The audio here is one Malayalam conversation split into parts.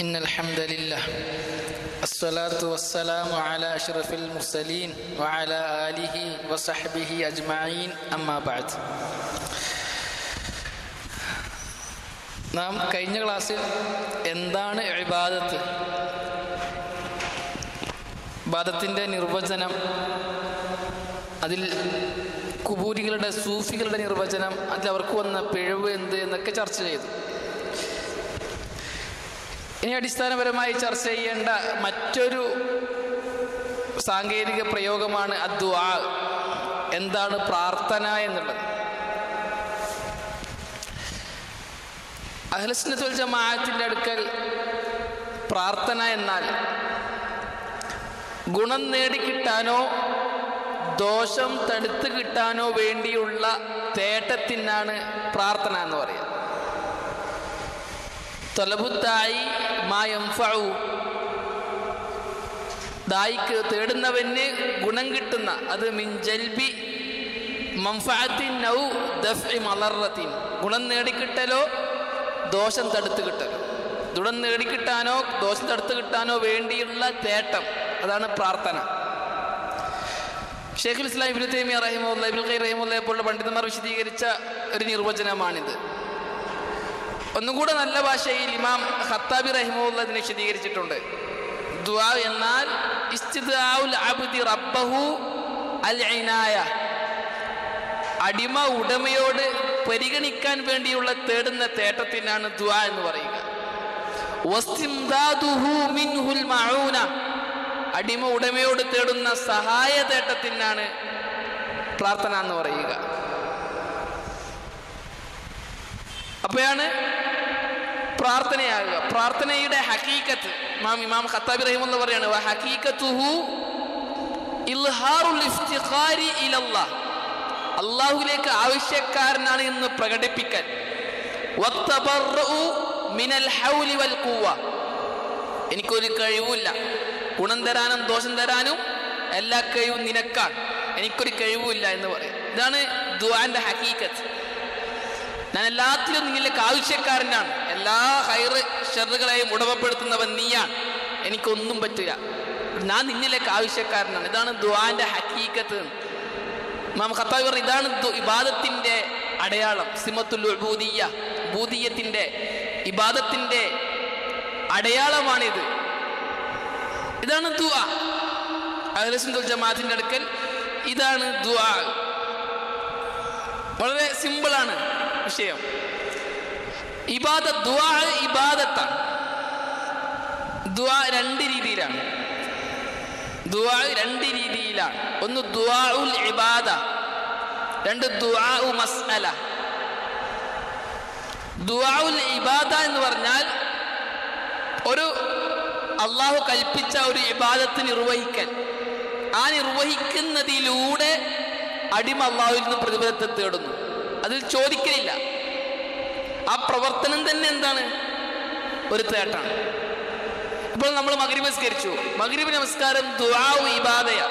إن الحمد لله الصلاة والسلام على أشرف المرسلين وعلى آله وصحبه أجمعين أما بعد നാം കഴിഞ്ഞ ക്ലാസ്സിൽ എന്താണ് ഇബാദത്ത് ഇബാദത്തിൻ്റെ നിർവചനം അതിൽ കുബൂരികളുടെ സൂഫികളുടെ നിർവചനം അതിൽ അവർക്ക് വന്ന പിഴവ് എന്ത് എന്നൊക്കെ ചർച്ച ചെയ്തു ഇനി അടിസ്ഥാനപരമായി ചർച്ച ചെയ്യേണ്ട മറ്റൊരു സാങ്കേതിക പ്രയോഗമാണ് അദ്വാ. എന്താണ് പ്രാർത്ഥന എന്നുള്ളത്? അഹ്ലസ്നത്തുൽ ജമാഅത്തിന്റെ അടുക്കൽ പ്രാർത്ഥന എന്നാൽ ഗുണം നേടിക്കിട്ടാനോ ദോഷം തടുത്തു കിട്ടാനോ വേണ്ടിയുള്ള തേട്ടത്തിനാണ് പ്രാർത്ഥന എന്ന് പറയുക തൊലബുത്തായി മായംഫു ദായിക്ക് തേടുന്നവന് ഗുണം കിട്ടുന്ന അത് മിൻജൽബി മംഫാത്തിൻ നൗ ദഫ്ഇ മലറത്തിൻ. ഗുണം നേടിക്കിട്ടലോ ദോഷം തടുത്ത് കിട്ടലോ. ഗുണം നേടിക്കിട്ടാനോ ദോഷം തടുത്ത് കിട്ടാനോ വേണ്ടിയുള്ള തേട്ടം. അതാണ് പ്രാർത്ഥന. ഷേഖുൽ ഇസ്ലാം ഇബ്നു തൈമിയ റഹിമുല്ല ഇബ്നുൽ ഖയ്യിം റഹിമുല്ലയെ പോലുള്ള പണ്ഡിതന്മാർ വിശദീകരിച്ച ഒരു നിർവചനമാണിത്. ഒന്നും കൂടെ നല്ല ഭാഷയിൽ ഇമാം ഹത്താബി റഹിമുള്ള അതിനെ വിശദീകരിച്ചിട്ടുണ്ട്. ദുആ എന്നാൽ അബ്ദി റബ്ബഹു അൽ അടിമ ഉടമയോട് പരിഗണിക്കാൻ വേണ്ടിയുള്ള തേടുന്ന തേട്ടത്തിനാണ് ദുആ എന്ന് പറയുക. അടിമ ഉടമയോട് തേടുന്ന സഹായ തേട്ടത്തിനാണ് പ്രാർത്ഥന എന്ന് പറയുക. അപ്പോഴാണ് പ്രാർത്ഥനയാകുക. പ്രാർത്ഥനയുടെ ഹക്കീക്കത്ത് മാം ഇമാം ഖത്താബി പറയാണ് ഇൽഹാറുൽ ഇഫ്തിഖാരി ഇലല്ലാഹ്. അള്ളാഹുലേക്ക് ആവശ്യക്കാരനാണ് എന്ന് പ്രകടിപ്പിക്കാൻ. വത്തബർറഉ മിനൽ ഹൗലി വൽ എനിക്കൊരു കഴിവുമില്ല. ഗുണം തരാനും ദോഷം തരാനും എല്ലാ കഴിവും നിനക്കാണ്. എനിക്കൊരു കഴിവുമില്ല എന്ന് പറയും. ഇതാണ് ദുആന്റെ ഹക്കീക്കത്ത് ഞാൻ എല്ലാത്തിലും നിങ്ങളിലേക്ക് ആവശ്യക്കാരനാണ് എല്ലാ ഹൈറ് ഷെറുകളെയും ഉടമപ്പെടുത്തുന്നവൻ നീയാണ്. എനിക്കൊന്നും പറ്റില്ല. ഞാൻ നിന്നിലേക്ക് ആവശ്യക്കാരനാണ് ഇതാണ് ദുആന്റെ ഹക്കീക്കത്ത് മാം ഖത്താബ് പറഞ്ഞു ഇതാണ് ഇബാദത്തിന്റെ അടയാളം സിമത്തുൽ ഭൂതീയ ഭൂതീയത്തിന്റെ ഇബാദത്തിന്റെ അടയാളമാണിത്. ഇതാണ് ദുആ. ജമാഅത്തിന്റെ അടുക്കൽ ഇതാണ് ദുആ. വളരെ സിമ്പിളാണ്. വിഷയം. ഇബാദ ദുആ ഇബാദത്താണ് ദുആ രണ്ട് രീതിയിലാണ്. ദുആ രണ്ട് രീതിയിലാണ്. ഒന്ന് ദുആഉൽ ഇബാദ രണ്ട് ദുആഉ മസ്അല. ദുആഉൽ ഇബാദ എന്ന് പറഞ്ഞാൽ ഒരു അള്ളാഹു കൽപ്പിച്ച ഒരു ഇബാദത്ത് നിർവഹിക്കൽ. ആ നിർവഹിക്കുന്നതിലൂടെ അടിമ അള്ളാഹുവിൽ നിന്ന് പ്രതിഫലത്തെ തേടുന്നു അതിൽ ചോദിക്കലില്ല. ആ പ്രവർത്തനം തന്നെ എന്താണ്? ഒരു തേട്ടാണ്. ഇപ്പോൾ നമ്മൾ മകരി നമസ്കരിച്ചു മകരീബ് നമസ്കാരം ദുആഉ ഇബാദയ.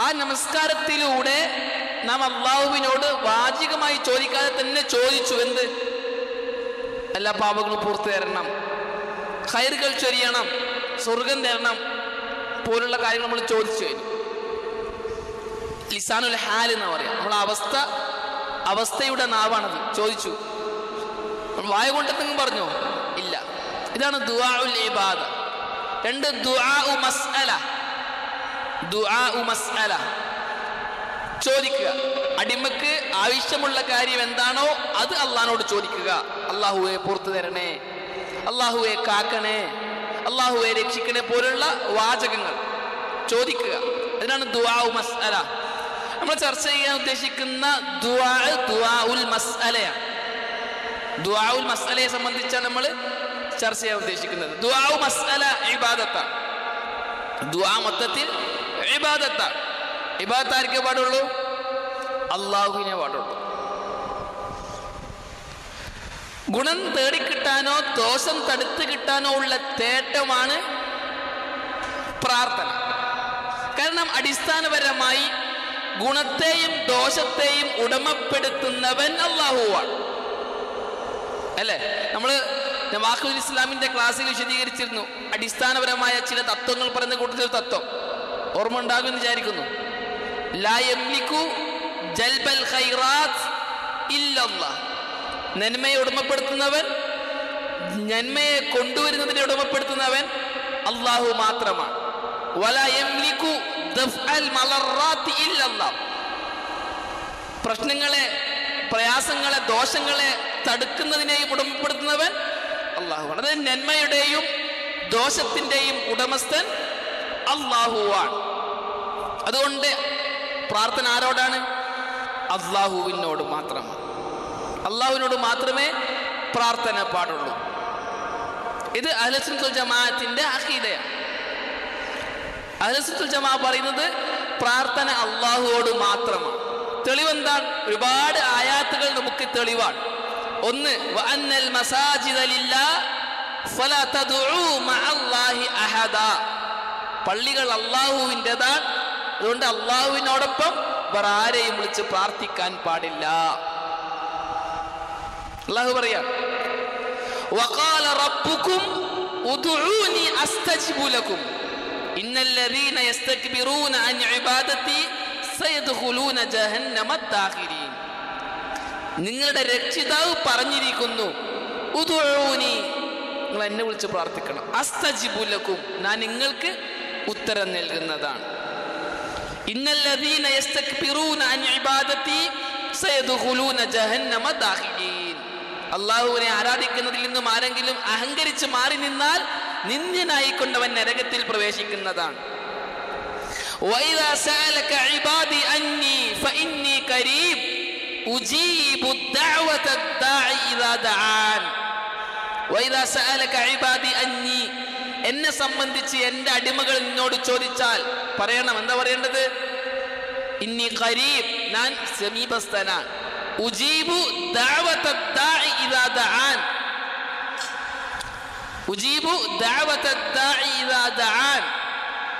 ആ നമസ്കാരത്തിലൂടെ നാം അള്ളാഹുവിനോട് വാചികമായി ചോദിക്കാതെ തന്നെ ചോദിച്ചു എന്ത്? എല്ലാ പാപങ്ങളും പൂർത്തി തരണം. ഹൈറുകൾ ചൊരിയണം. സ്വർഗം തരണം. പോലുള്ള കാര്യങ്ങൾ നമ്മൾ ചോദിച്ചു കഴിഞ്ഞു. ലിസാനുൽ ഹാൽ എന്ന് പറയാം. നമ്മളെ അവസ്ഥ അവസ്ഥയുടെ നാവാണത്. ചോദിച്ചു. വായ കൊണ്ടെന്തെങ്കിലും പറഞ്ഞോ? ഇല്ല. ഇതാണ് ദുആഉൽ ഇബാദ. രണ്ട് ദുആഉ മസ്അല. ദുആഉ മസ്അല. ചോദിക്കുക. അടിമക്ക് ആവശ്യമുള്ള കാര്യം എന്താണോ അത് അള്ളഹാനോട് ചോദിക്കുക. അള്ളാഹുവെ പുറത്തു തരണേ. അള്ളാഹുവെ കാക്കണേ. അള്ളാഹുവെ രക്ഷിക്കണേ പോലുള്ള വാചകങ്ങൾ. ചോദിക്കുക. അതിനാണ് ദുആഉ മസ്അല. നമ്മൾ ചർച്ച ചെയ്യാൻ ഉദ്ദേശിക്കുന്ന മസ്അലയെ. സംബന്ധിച്ചാണ് നമ്മൾ ചർച്ച ചെയ്യാൻ ഉദ്ദേശിക്കുന്നത്. ദുആഉ മസ്അല ഇബാദത്താണ് ദുആ മൊത്തത്തിൽ ഇബാദത്താണ് ഇബാദത്ത് ആർക്കേ പാടുള്ളൂ? അള്ളാഹുവിനെ പാടുള്ളൂ. ഗുണം തേടിക്കിട്ടാനോ ദോഷം തടുത്ത് കിട്ടാനോ ഉള്ള തേട്ടമാണ് പ്രാർത്ഥന. കാരണം അടിസ്ഥാനപരമായി ഗുണത്തെയും ദോഷത്തെയും ഉടമപ്പെടുത്തുന്നവൻ അള്ളാഹുവാണ് അല്ലേ? നമ്മൾ നവാഖുൽ ഇസ്ലാമിന്റെ ക്ലാസ്സിൽ വിശദീകരിച്ചിരുന്നു. അടിസ്ഥാനപരമായ ചില തത്വങ്ങൾ പറയുന്ന കൂട്ടത്തിൽ തത്വം. ഓർമ്മ ഉണ്ടാകുമെന്ന് വിചാരിക്കുന്നു. ജൽബൽ നന്മയെ ഉടമപ്പെടുത്തുന്നവൻ നന്മയെ കൊണ്ടുവരുന്നതിനെ ഉടമപ്പെടുത്തുന്നവൻ അള്ളാഹു മാത്രമാണ്. പ്രശ്നങ്ങളെ പ്രയാസങ്ങളെ ദോഷങ്ങളെ തടുക്കുന്നതിനെയും ഉടമപ്പെടുത്തുന്നവൻ അള്ളാഹു അതായത് നന്മയുടെയും ദോഷത്തിന്റെയും ഉടമസ്ഥൻ അള്ളാഹുവാണ് അതുകൊണ്ട് പ്രാർത്ഥന ആരോടാണ്? അള്ളാഹുവിനോട് മാത്രം അള്ളാഹുവിനോട് മാത്രമേ പ്രാർത്ഥന പാടുള്ളൂ. ഇത് അഹ്ലസുൽ ജമാഅത്തിന്റെ അഖീദയാണ്. അഹ്ലസുൽ ജമാ പറയുന്നത് പ്രാർത്ഥന അള്ളാഹുവോട് മാത്രമാണ്. തെളിവെന്താണ്? ഒരുപാട് ആയാത്തുകൾ നമുക്ക് തെളിവാണ്. ഒന്ന് വഅന്നൽ മസാജിദ ലില്ലാ ഫലാ മഅല്ലാഹി അഹദ. പള്ളികൾ അള്ളാഹുവിന്റെതാണ്. അതുകൊണ്ട് അള്ളാഹുവിനോടൊപ്പം വേറാരെയും വിളിച്ച് പ്രാർത്ഥിക്കാൻ പാടില്ല. അള്ളാഹു പറയാ വഖാല റബ്ബുക്കും ഉദ്ഉനി അസ്തജിബു ഇന്നല്ലദീന യസ്തക്ബിറൂന അൻ ഇബാദത്തി സയദ്ഖുലൂന ജഹന്നമ താഖിരീൻ നിങ്ങളുടെ രക്ഷിതാവ് പറഞ്ഞിരിക്കുന്നു ഉദുഊനി. നിങ്ങൾ എന്നെ വിളിച്ച് പ്രാർത്ഥിക്കണം. അസ്തജിബു ലക്കും. ഞാൻ നിങ്ങൾക്ക് ഉത്തരം നൽകുന്നതാണ്. ഇന്നല്ലദീന യസ്തക്ബിറൂന അൻ ഇബാദത്തി സയദ്ഖുലൂന ജഹന്നമ താഖിരീൻ അള്ളാഹുവിനെ ആരാധിക്കുന്നതിൽ നിന്നും ആരെങ്കിലും അഹങ്കരിച്ച് മാറി നിന്നാൽ നിന്ദ്യനായിക്കൊണ്ടവൻ നരകത്തിൽ പ്രവേശിക്കുന്നതാണ്. എന്നെ സംബന്ധിച്ച് എന്റെ അടിമകൾ നിന്നോട് ചോദിച്ചാൽ പറയണം എന്താ പറയേണ്ടത്? ഇന്നി കരീബ് ഞാൻ സമീപസ്ഥനാണ്. ഉജീബു ദാവത്ത ദാഇ ഇദാ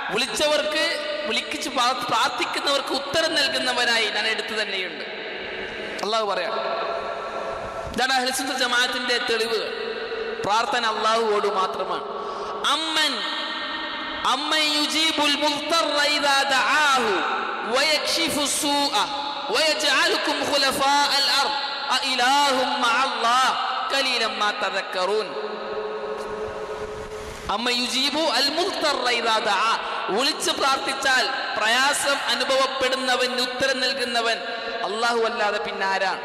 വിളിച്ചവർക്ക് വിളിക്കിച്ച് പ്രാർത്ഥിക്കുന്നവർക്ക് ഉത്തരം നൽകുന്നവനായി ഞാൻ എടുത്തു തന്നെയുണ്ട്. അള്ളാഹു പറയാം. ഇതാണ് അഹ്ലസുന്ന ജമാഅത്തിന്റെ തെളിവ്. പ്രാർത്ഥന അള്ളാഹുവോട് മാത്രമാണ്. അമ്മൻ അമ്മൻ യുജീബുൽ അമ്മ യുജീബു അൽ ദആ പ്രാർത്ഥിച്ചാൽ പ്രയാസം അനുഭവപ്പെടുന്നവൻ ഉത്തരം നൽകുന്നവൻ അള്ളാഹു അല്ലാതെ പിന്നാരാണ്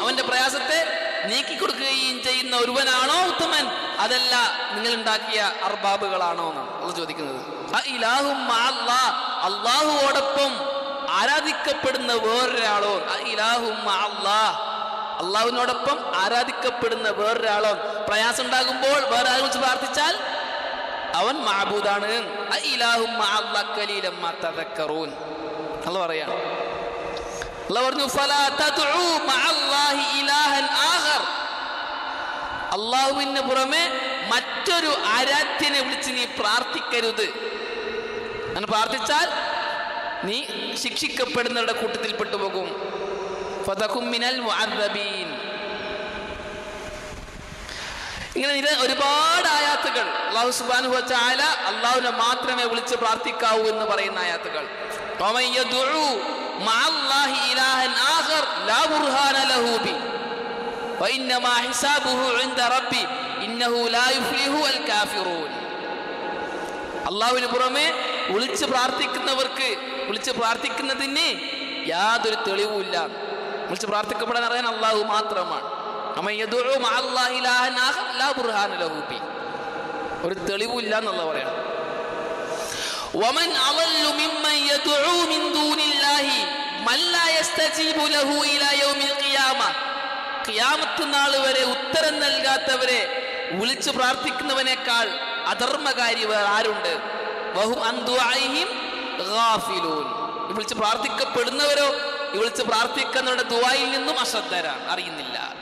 അവന്റെ പ്രയാസത്തെ നീക്കിക്കൊടുക്കുകയും ചെയ്യുന്ന ഒരുവനാണോ ഉത്തമൻ? അതല്ല നിങ്ങൾ ഉണ്ടാക്കിയ അർബാബുകളാണോ എന്നാണ് അത് ചോദിക്കുന്നത്. അള്ളാഹുവോടൊപ്പം ആരാധിക്കപ്പെടുന്ന വേറൊരാളോ? ആ ഇലാഹും അല്ലാ. അള്ളാഹുവിനോടൊപ്പം ആരാധിക്കപ്പെടുന്ന വേറൊരാളോ പ്രയാസം ഉണ്ടാകുമ്പോൾ വേറെ ആരും വെച്ച് പ്രാർത്ഥിച്ചാൽ അവൻ മാബൂദാണ് ആ ഇലാഹും അല്ലാ കലീലം മാ തദക്കറൂൻ. അല്ല പറയാണ്. അള്ളാഹ് പറഞ്ഞു ഫലാ ഇലാഹൻ ആഖർ. അള്ളാഹുവിന് പുറമെ മറ്റൊരു ആരാധ്യനെ വിളിച്ച് നീ പ്രാർത്ഥിക്കരുത്. അങ്ങനെ പ്രാർത്ഥിച്ചാൽ നീ ശിക്ഷിക്കപ്പെടുന്നവരുടെ കൂട്ടത്തിൽ പെട്ടുപോകും ഇങ്ങനെ ഒരുപാട് ആയാത്തുകൾ. അള്ളാഹു സുബാനു ചായ അള്ളാഹുനെ മാത്രമേ വിളിച്ച് പ്രാർത്ഥിക്കാവൂ എന്ന് പറയുന്ന ആയാത്തുകൾ. അള്ളാഹുവിന് പുറമെ വിളിച്ച് പ്രാർത്ഥിക്കുന്നവർക്ക് വിളിച്ച് പ്രാർത്ഥിക്കുന്നതിന് യാതൊരു തെളിവുമില്ല. വിളിച്ച് പ്രാർത്ഥിക്കപ്പെടാൻ അറിയാൻ അള്ളാഹു മാത്രമാണ്. ഒരു തെളിവില്ല എന്നുള്ള പറയാം. വരെ ഉത്തരം നൽകാത്തവരെ വിളിച്ചു പ്രാർത്ഥിക്കുന്നവനേക്കാൾ അധർമ്മകാരി വേറെ ആരുണ്ട്? വിളിച്ച് പ്രാർത്ഥിക്കപ്പെടുന്നവരോ വിളിച്ച് പ്രാർത്ഥിക്കുന്നവരുടെ ദുബായിൽ നിന്നും അശ്രദ്ധരാണ്. അറിയുന്നില്ല.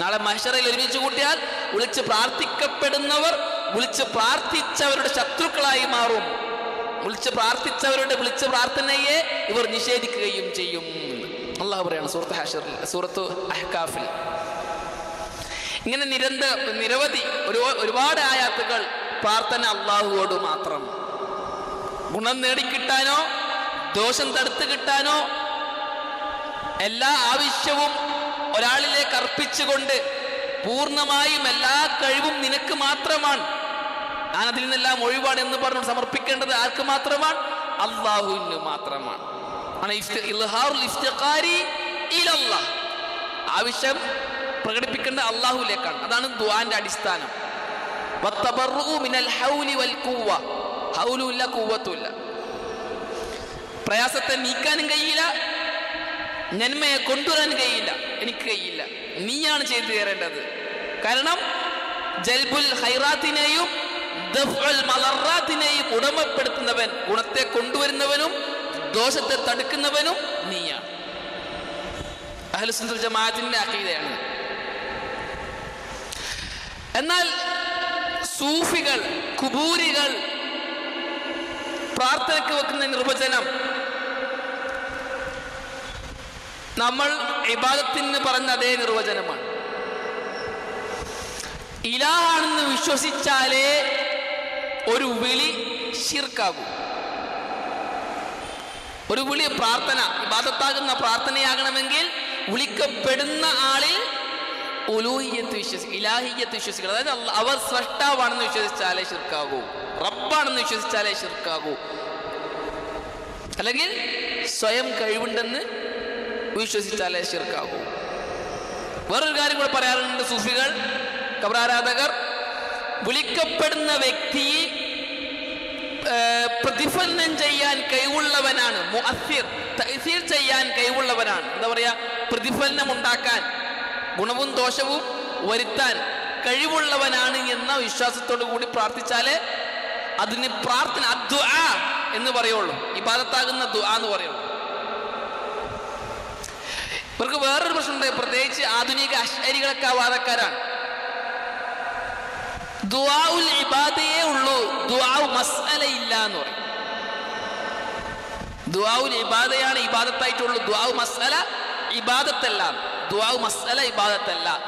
നാളെ മഹിഷറയിൽ ഒരുമിച്ച് കൂട്ടിയാൽ വിളിച്ച് പ്രാർത്ഥിക്കപ്പെടുന്നവർ വിളിച്ച് പ്രാർത്ഥിച്ചവരുടെ ശത്രുക്കളായി മാറും. വിളിച്ച് പ്രാർത്ഥിച്ചവരുടെ വിളിച്ച് പ്രാർത്ഥനയെ ഇവർ നിഷേധിക്കുകയും ചെയ്യും. അള്ളാഹു പറയാണ് സൂറത്ത് ഹാഷറിൽ സൂറത്ത് അഹ്കാഫിൽ. ഇങ്ങനെ നിരന്ത നിരവധി ഒരു ഒരുപാട് ആയാത്തുകൾ പ്രാർത്ഥന അള്ളാഹുവോട് മാത്രം. ഗുണം നേടിക്കിട്ടാനോ ദോഷം തടുത്ത് കിട്ടാനോ എല്ലാ ആവശ്യവും ഒരാളിലേക്ക് അർപ്പിച്ചുകൊണ്ട് പൂർണമായും എല്ലാ കഴിവും നിനക്ക് മാത്രമാണ്. ഞാൻ അതിൽ നിന്നെല്ലാം ഒഴിവാണ് എന്ന് പറഞ്ഞു സമർപ്പിക്കേണ്ടത് ആർക്ക് മാത്രമാണ്? അള്ളാഹുവിന് മാത്രമാണ്. ആവശ്യം പ്രകടിപ്പിക്കേണ്ട അള്ളാഹുലേക്കാണ് അതാണ് ദ്വാന്റെ അടിസ്ഥാനം. മിനൽ ഹൗലി വൽ പ്രയാസത്തെ നീക്കാനും കഴിയില്ല നന്മയെ കൊണ്ടുവരാൻ കഴിയില്ല എനിക്ക് കഴിയില്ല. നീയാണ് ചെയ്തു തരേണ്ടത്. കാരണം ജൽബുൽ ഹൈറാത്തിനെയും മലറാത്തിനെയും ഉടമപ്പെടുത്തുന്നവൻ ഗുണത്തെ കൊണ്ടുവരുന്നവനും ദോഷത്തെ തടുക്കുന്നവനും നീയാണ്. അഹ്ലുസുന്നത്തുൽ ജമാഅത്തിന്റെ അഖീദയാണ്. എന്നാൽ സൂഫികൾ കുബൂരികൾ പ്രാർത്ഥനയ്ക്ക് വെക്കുന്ന നിർവചനം നമ്മൾ ഇബാദത്തിന് പറഞ്ഞ അതേ നിർവചനമാണ്. ഇലാണെന്ന് വിശ്വസിച്ചാലേ ഒരു വിളി ഷിർക്കാകൂ ഒരു വിളി പ്രാർത്ഥന ഇബാദത്താകുന്ന പ്രാർത്ഥനയാകണമെങ്കിൽ വിളിക്കപ്പെടുന്ന ആളിൽ ഉലൂഹിയത്ത് വിശ്വസിക്കുക ഇലാഹിയത്ത് വിശ്വസിക്കണം. അതായത് അവർ സ്രഷ്ടാവാണെന്ന് വിശ്വസിച്ചാലേ ശിർക്കാകൂ റബ്ബാണെന്ന് വിശ്വസിച്ചാലേ ശിർക്കാകൂ അല്ലെങ്കിൽ സ്വയം കഴിവുണ്ടെന്ന് വിശ്വസിച്ചാലേ ശിർക്കാകൂ വേറൊരു കാര്യം കൂടെ പറയാറുണ്ട് സൂഫികൾ കബറാരാധകർ വിളിക്കപ്പെടുന്ന വ്യക്തി പ്രതിഫലനം ചെയ്യാൻ കഴിവുള്ളവനാണ്. ചെയ്യാൻ കഴിവുള്ളവനാണ്. എന്താ പറയാ? പ്രതിഫലനം ഉണ്ടാക്കാൻ. ഗുണവും ദോഷവും വരുത്താൻ കഴിവുള്ളവനാണ് എന്ന വിശ്വാസത്തോടു കൂടി പ്രാർത്ഥിച്ചാലേ അതിന് പ്രാർത്ഥന അദ്വ എന്ന് പറയുള്ളൂ. ഇബാദത്താകുന്ന ദുആ എന്ന് പറയുള്ളൂ. ഇവർക്ക് വേറൊരു പ്രശ്നമുണ്ട്. പ്രത്യേകിച്ച് ആധുനിക അശ്വരികളൊക്കെ വാദക്കാരാണ് ദുആഉൽ ഇബാദയെ ഉള്ളൂ. ദുആഉ ഇല്ല എന്ന് പറയും. ദുആഉൽ ഇബാദയാണ് ഇബാദത്തായിട്ടുള്ളൂ. ദുആഉ മസ്അല ഇബാദത്തല്ല ദുആഉ മസ്അല ഇബാദത്തല്ല.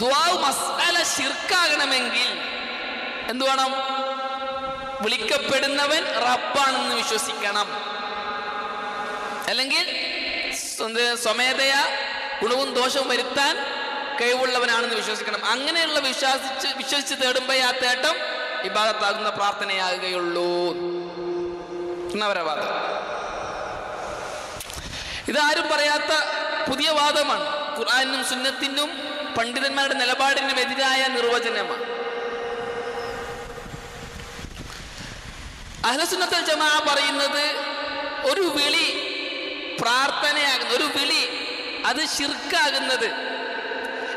ദുആഉ മസ്അല ശിർക്കാകണമെങ്കിൽ എന്തു വേണം? വിളിക്കപ്പെടുന്നവൻ റബ്ബാണെന്ന് വിശ്വസിക്കണം. അല്ലെങ്കിൽ സ്വമേധയ ഗുണവും ദോഷവും വരുത്താൻ കഴിവുള്ളവനാണെന്ന് വിശ്വസിക്കണം. അങ്ങനെയുള്ള വിശ്വാസിച്ച് വിശ്വസിച്ച് തേടുമ്പോ ആ തേട്ടം ഇബാദത്താകുന്ന പ്രാർത്ഥനയാകുകയുള്ളൂ. എന്നവരെ വാദം? ഇതാരും പറയാത്ത പുതിയ വാദമാണ്. ഖുർആാനും സുന്നത്തിനും പണ്ഡിതന്മാരുടെ നിലപാടിനും എതിരായ നിർവചനമാണ്. അഹ്ലസുന്നത്തൽ ജമാ പറയുന്നത് ഒരു വിളി പ്രാർത്ഥനയാകുന്ന ഒരു വിളി അത് ശിർക്കാകുന്നത്.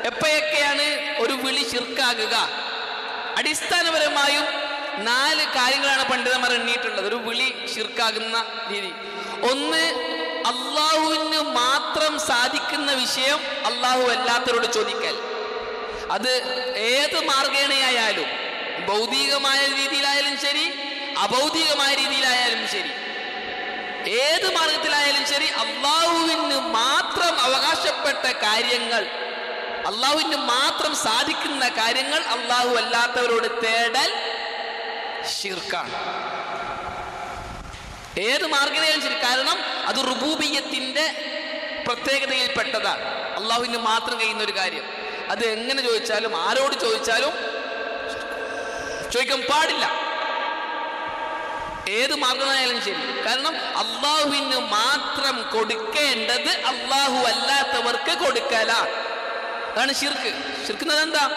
എപ്പോഴൊക്കെയാണ് ഒരു വിളി ശിർക്കാകുക? അടിസ്ഥാനപരമായും നാല് കാര്യങ്ങളാണ് പണ്ഡിതന്മാർ എണ്ണിയിട്ടുള്ളത്. ഒരു വിളി ശിർക്കാകുന്ന രീതി. ഒന്ന് അള്ളാഹുവിന് മാത്രം സാധിക്കുന്ന വിഷയം അള്ളാഹു അല്ലാത്തവരോട് ചോദിക്കൽ. അത് ഏത് മാർഗേണയായാലും ഭൗതികമായ രീതിയിലായാലും ശരി അഭൗതികമായ രീതിയിലായാലും ശരി. ഏത് മാർഗത്തിലായാലും ശരി അള്ളാഹുവിന് മാത്രം അവകാശപ്പെട്ട കാര്യങ്ങൾ അള്ളാഹുവിന് മാത്രം സാധിക്കുന്ന കാര്യങ്ങൾ അള്ളാഹു അല്ലാത്തവരോട് തേടൽ ഷിർക്കാണ് ഏത് മാർഗതയാലും ശരി? കാരണം അത് റുബൂബിയത്തിന്റെ പ്രത്യേകതയിൽപ്പെട്ടതാണ് അള്ളാഹുവിന് മാത്രം കഴിയുന്ന ഒരു കാര്യം. അത് എങ്ങനെ ചോദിച്ചാലും ആരോട് ചോദിച്ചാലും ചോദിക്കാൻ പാടില്ല. ഏത് മാർഗമായാലും ശരി. കാരണം അള്ളാഹുവിന് മാത്രം കൊടുക്കേണ്ടത് അള്ളാഹു അല്ലാത്തവർക്ക് കൊടുക്കല. അതാണ് ശിർക്ക്. ഷിർക്കുന്നത് എന്താ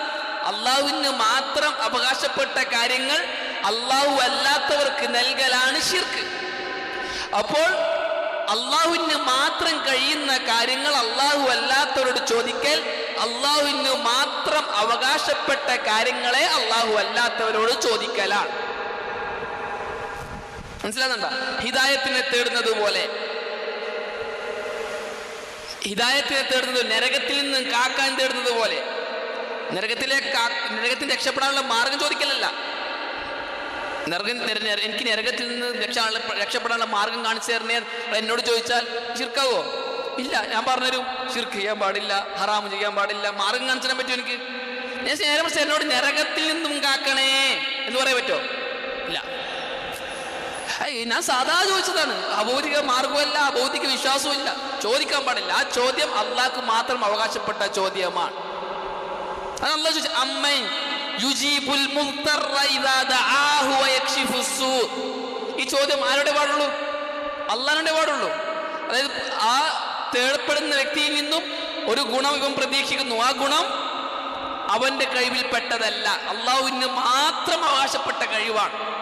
അള്ളാഹുവിന് മാത്രം അവകാശപ്പെട്ട കാര്യങ്ങൾ അള്ളാഹു അല്ലാത്തവർക്ക് നൽകലാണ് ഷിർക്ക് അപ്പോൾ അള്ളാഹുവിന് മാത്രം കഴിയുന്ന കാര്യങ്ങൾ അള്ളാഹു അല്ലാത്തവരോട് ചോദിക്കൽ അള്ളാഹുവിന് മാത്രം അവകാശപ്പെട്ട കാര്യങ്ങളെ അള്ളാഹു അല്ലാത്തവരോട് ചോദിക്കലാണ്. മനസ്സിലാകുന്നുണ്ടോ ഹിദായത്തിനെ തേടുന്നത് പോലെ. ഹിദായത്തിനെ തേടുന്നത് നരകത്തിൽ നിന്നും കാക്കാൻ തേടുന്നത് പോലെ. നരകത്തിലെ നരകത്തിന് രക്ഷപ്പെടാനുള്ള മാർഗം ചോദിക്കലല്ല. എനിക്ക് നരകത്തിൽ നിന്ന് രക്ഷാനുള്ള രക്ഷപ്പെടാനുള്ള മാർഗം കാണിച്ചു തരണേ എന്നോട് ചോദിച്ചാൽ ശിർക്കാവോ? ഇല്ല ഞാൻ പറഞ്ഞുതരും. ശിർക്ക് ചെയ്യാൻ പാടില്ല ഹറാമ് ചെയ്യാൻ പാടില്ല. മാർഗം കാണിച്ചു തരാൻ പറ്റുമോ എനിക്ക് ഞാൻ നേരെ മറിച്ച് എന്നോട് നരകത്തിൽ നിന്നും കാക്കണേ എന്ന് പറയാൻ പറ്റുമോ ഇല്ല. ഞാൻ സാധാ ചോദിച്ചതാണ്. അഭൗതിക മാർഗമല്ല അഭൗതിക വിശ്വാസവും ഇല്ല. ചോദിക്കാൻ പാടില്ല. ആ ചോദ്യം അള്ളാഹ്ക്ക് മാത്രം അവകാശപ്പെട്ട ചോദ്യമാണ്. അത് ചോദിച്ചു അമ്മ യുജീബുൽ മുദ്ദറ ഇദാ ഈ ചോദ്യം ആരുടെ പാടുള്ളൂ? അള്ളാഹിന്റെ പാടുള്ളൂ. അതായത് ആ തേടപ്പെടുന്ന വ്യക്തിയിൽ നിന്നും ഒരു ഗുണം ഇവൻ പ്രതീക്ഷിക്കുന്നു. ആ ഗുണം അവന്റെ കഴിവിൽപ്പെട്ടതല്ല അള്ളാഹുവിന് മാത്രം അവകാശപ്പെട്ട കഴിവാണ്.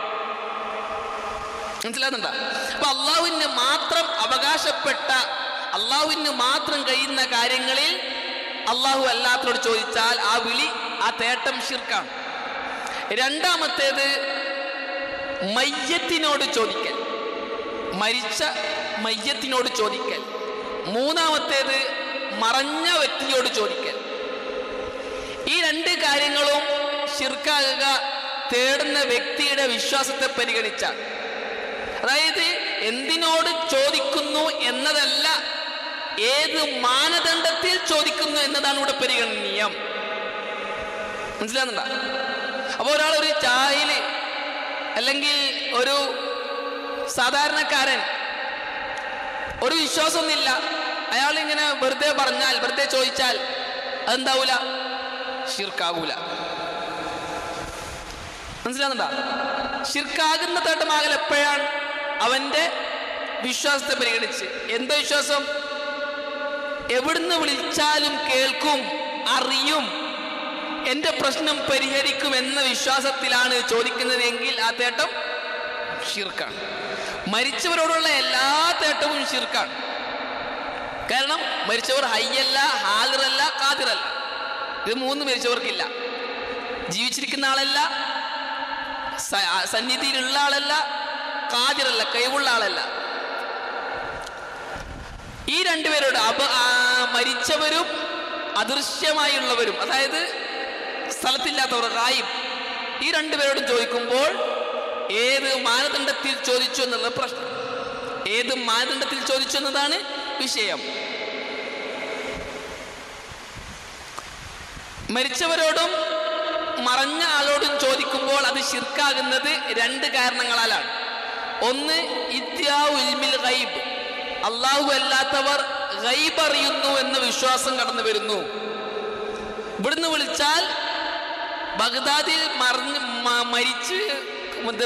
മനസ്സിലാകുന്നുണ്ടോ? അപ്പൊ അള്ളാഹുവിന് മാത്രം അവകാശപ്പെട്ട അള്ളാഹുവിന് മാത്രം കഴിയുന്ന കാര്യങ്ങളിൽ അള്ളാഹു അല്ലാത്തവരോട് ചോദിച്ചാൽ ആ വിളി ആ തേട്ടം ശിർക്കാണ്. രണ്ടാമത്തേത് മയ്യത്തിനോട് ചോദിക്കൽ. മരിച്ച മയ്യത്തിനോട് ചോദിക്കൽ. മൂന്നാമത്തേത് മറഞ്ഞ വ്യക്തിയോട് ചോദിക്കൽ. ഈ രണ്ട് കാര്യങ്ങളും ശിർക്കാകുക തേടുന്ന വ്യക്തിയുടെ വിശ്വാസത്തെ പരിഗണിച്ചാൽ. അതായത് എന്തിനോട് ചോദിക്കുന്നു എന്നതല്ല ഏത് മാനദണ്ഡത്തിൽ ചോദിക്കുന്നു എന്നതാണ് ഇവിടെ പരിഗണനീയം. മനസ്സിലാകുന്നുണ്ടോ? അപ്പോൾ ഒരാൾ ഒരു ചായയിൽ അല്ലെങ്കിൽ ഒരു സാധാരണക്കാരൻ ഒരു വിശ്വാസമൊന്നുമില്ല. അയാൾ ഇങ്ങനെ വെറുതെ പറഞ്ഞാൽ വെറുതെ ചോദിച്ചാൽ അതെന്താവൂല? ഷിർക്കാകൂല മനസ്സിലാകുന്നുണ്ടോ ഷിർക്കാകുന്ന തേട്ടമാകൽ എപ്പോഴാണ്? അവന്റെ വിശ്വാസത്തെ പരിഗണിച്ച്. എന്താ വിശ്വാസം? എവിടുന്ന് വിളിച്ചാലും കേൾക്കും അറിയും. എന്റെ പ്രശ്നം പരിഹരിക്കും എന്ന വിശ്വാസത്തിലാണ് ചോദിക്കുന്നത് എങ്കിൽ ആ തേട്ടം ഷിർക്കാണ്. മരിച്ചവരോടുള്ള എല്ലാ തേട്ടവും ഷിർക്കാണ്. കാരണം മരിച്ചവർ ഹയ്യല്ല ഹാദിറല്ല കാതിറല്ല ഇത് മൂന്ന് മരിച്ചവർക്കില്ല. ജീവിച്ചിരിക്കുന്ന ആളല്ല സന്നിധിയിലുള്ള ആളല്ല കാതിറല്ല കഴിവുള്ള ആളല്ല. ഈ രണ്ടുപേരോട് അപ മരിച്ചവരും അദൃശ്യമായുള്ളവരും അതായത് സ്ഥലത്തില്ലാത്തവർ റായിബ് ഈ രണ്ടുപേരോടും ചോദിക്കുമ്പോൾ ഏത് മാനദണ്ഡത്തിൽ ചോദിച്ചു എന്നുള്ള പ്രശ്നം. ഏത് മാനദണ്ഡത്തിൽ ചോദിച്ചു എന്നതാണ് വിഷയം. മരിച്ചവരോടും മറഞ്ഞ ആളോടും ചോദിക്കുമ്പോൾ അത് ശിർക്കാകുന്നത് രണ്ട് കാരണങ്ങളാലാണ്. ഒന്ന് ഇത്യാഉ ഇൽമിൽ ഗൈബ്. അള്ളാഹു അല്ലാത്തവർ ഗൈബ് അറിയുന്നു എന്ന വിശ്വാസം കടന്നു വരുന്നു ഇവിടുന്ന് വിളിച്ചാൽ ബഗ്ദാദിൽ മറിഞ്ഞ് മരിച്ച്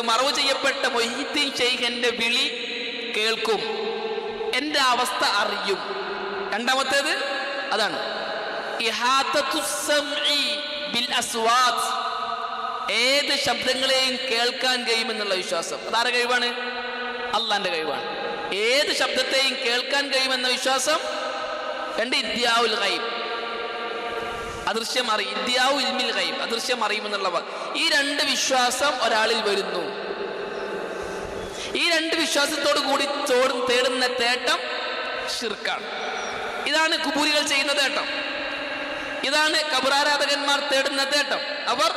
മറവ് ചെയ്യപ്പെട്ട മൊഹീദ്ദീൻ ഷെയ്ഖിന്റെ വിളി കേൾക്കും. എന്റെ അവസ്ഥ അറിയും. രണ്ടാമത്തേത് അതാണ്. ബിൽ ഏത് ശബ്ദങ്ങളെയും കേൾക്കാൻ കഴിയുമെന്നുള്ള വിശ്വാസം. അതാരുടെ കഴിവാണ്? അള്ളാന്റെ കഴിവാണ്. ഏത് ശബ്ദത്തെയും കേൾക്കാൻ കഴിയുമെന്ന വിശ്വാസം രണ്ട് ഇദ്യാവുൽ ഗൈബ്. അദൃശ്യം അറിയും. ഇന്ത്യാവ് ഇൽമിൽ ഗൈബ്. അദൃശ്യം അറിയുമെന്നുള്ള ഈ രണ്ട് വിശ്വാസം ഒരാളിൽ വരുന്നു. ഈ രണ്ട് വിശ്വാസത്തോടു കൂടി ചോടും തേടുന്ന തേട്ടം ഷിർക്കാണ് ഇതാണ് കുബൂരികൾ ചെയ്യുന്ന തേട്ടം. ഇതാണ് കബറാരാധകന്മാർ തേടുന്ന തേട്ടം. അവർ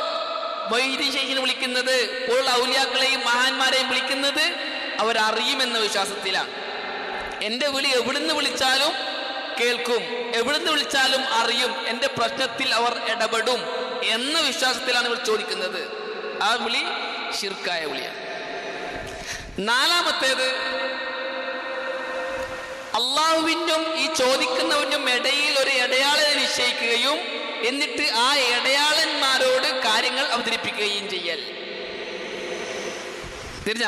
വൈദ്യ ശേഖിനെ വിളിക്കുന്നത് പോലുള്ള ഔലിയാക്കളെയും മഹാന്മാരെയും വിളിക്കുന്നത് അവരറിയുമെന്ന വിശ്വാസത്തിലാണ്. എന്റെ വിളി എവിടുന്ന് വിളിച്ചാലും കേൾക്കും. എവിടുന്ന് വിളിച്ചാലും അറിയും. എന്റെ പ്രശ്നത്തിൽ അവർ ഇടപെടും എന്ന വിശ്വാസത്തിലാണ് ഇവർ ചോദിക്കുന്നത്. ആ വിളി ഷിർക്കായ വിളിയാണ്. നാലാമത്തേത് അള്ളാഹുവിനും ഈ ചോദിക്കുന്നവനും ഇടയിൽ ഒരു ഇടയാളെ നിശ്ചയിക്കുകയും എന്നിട്ട് ആ ഇടയാളന്മാരോട് കാര്യങ്ങൾ അവതരിപ്പിക്കുകയും ചെയ്യൽ. തിരിഞ്ഞ?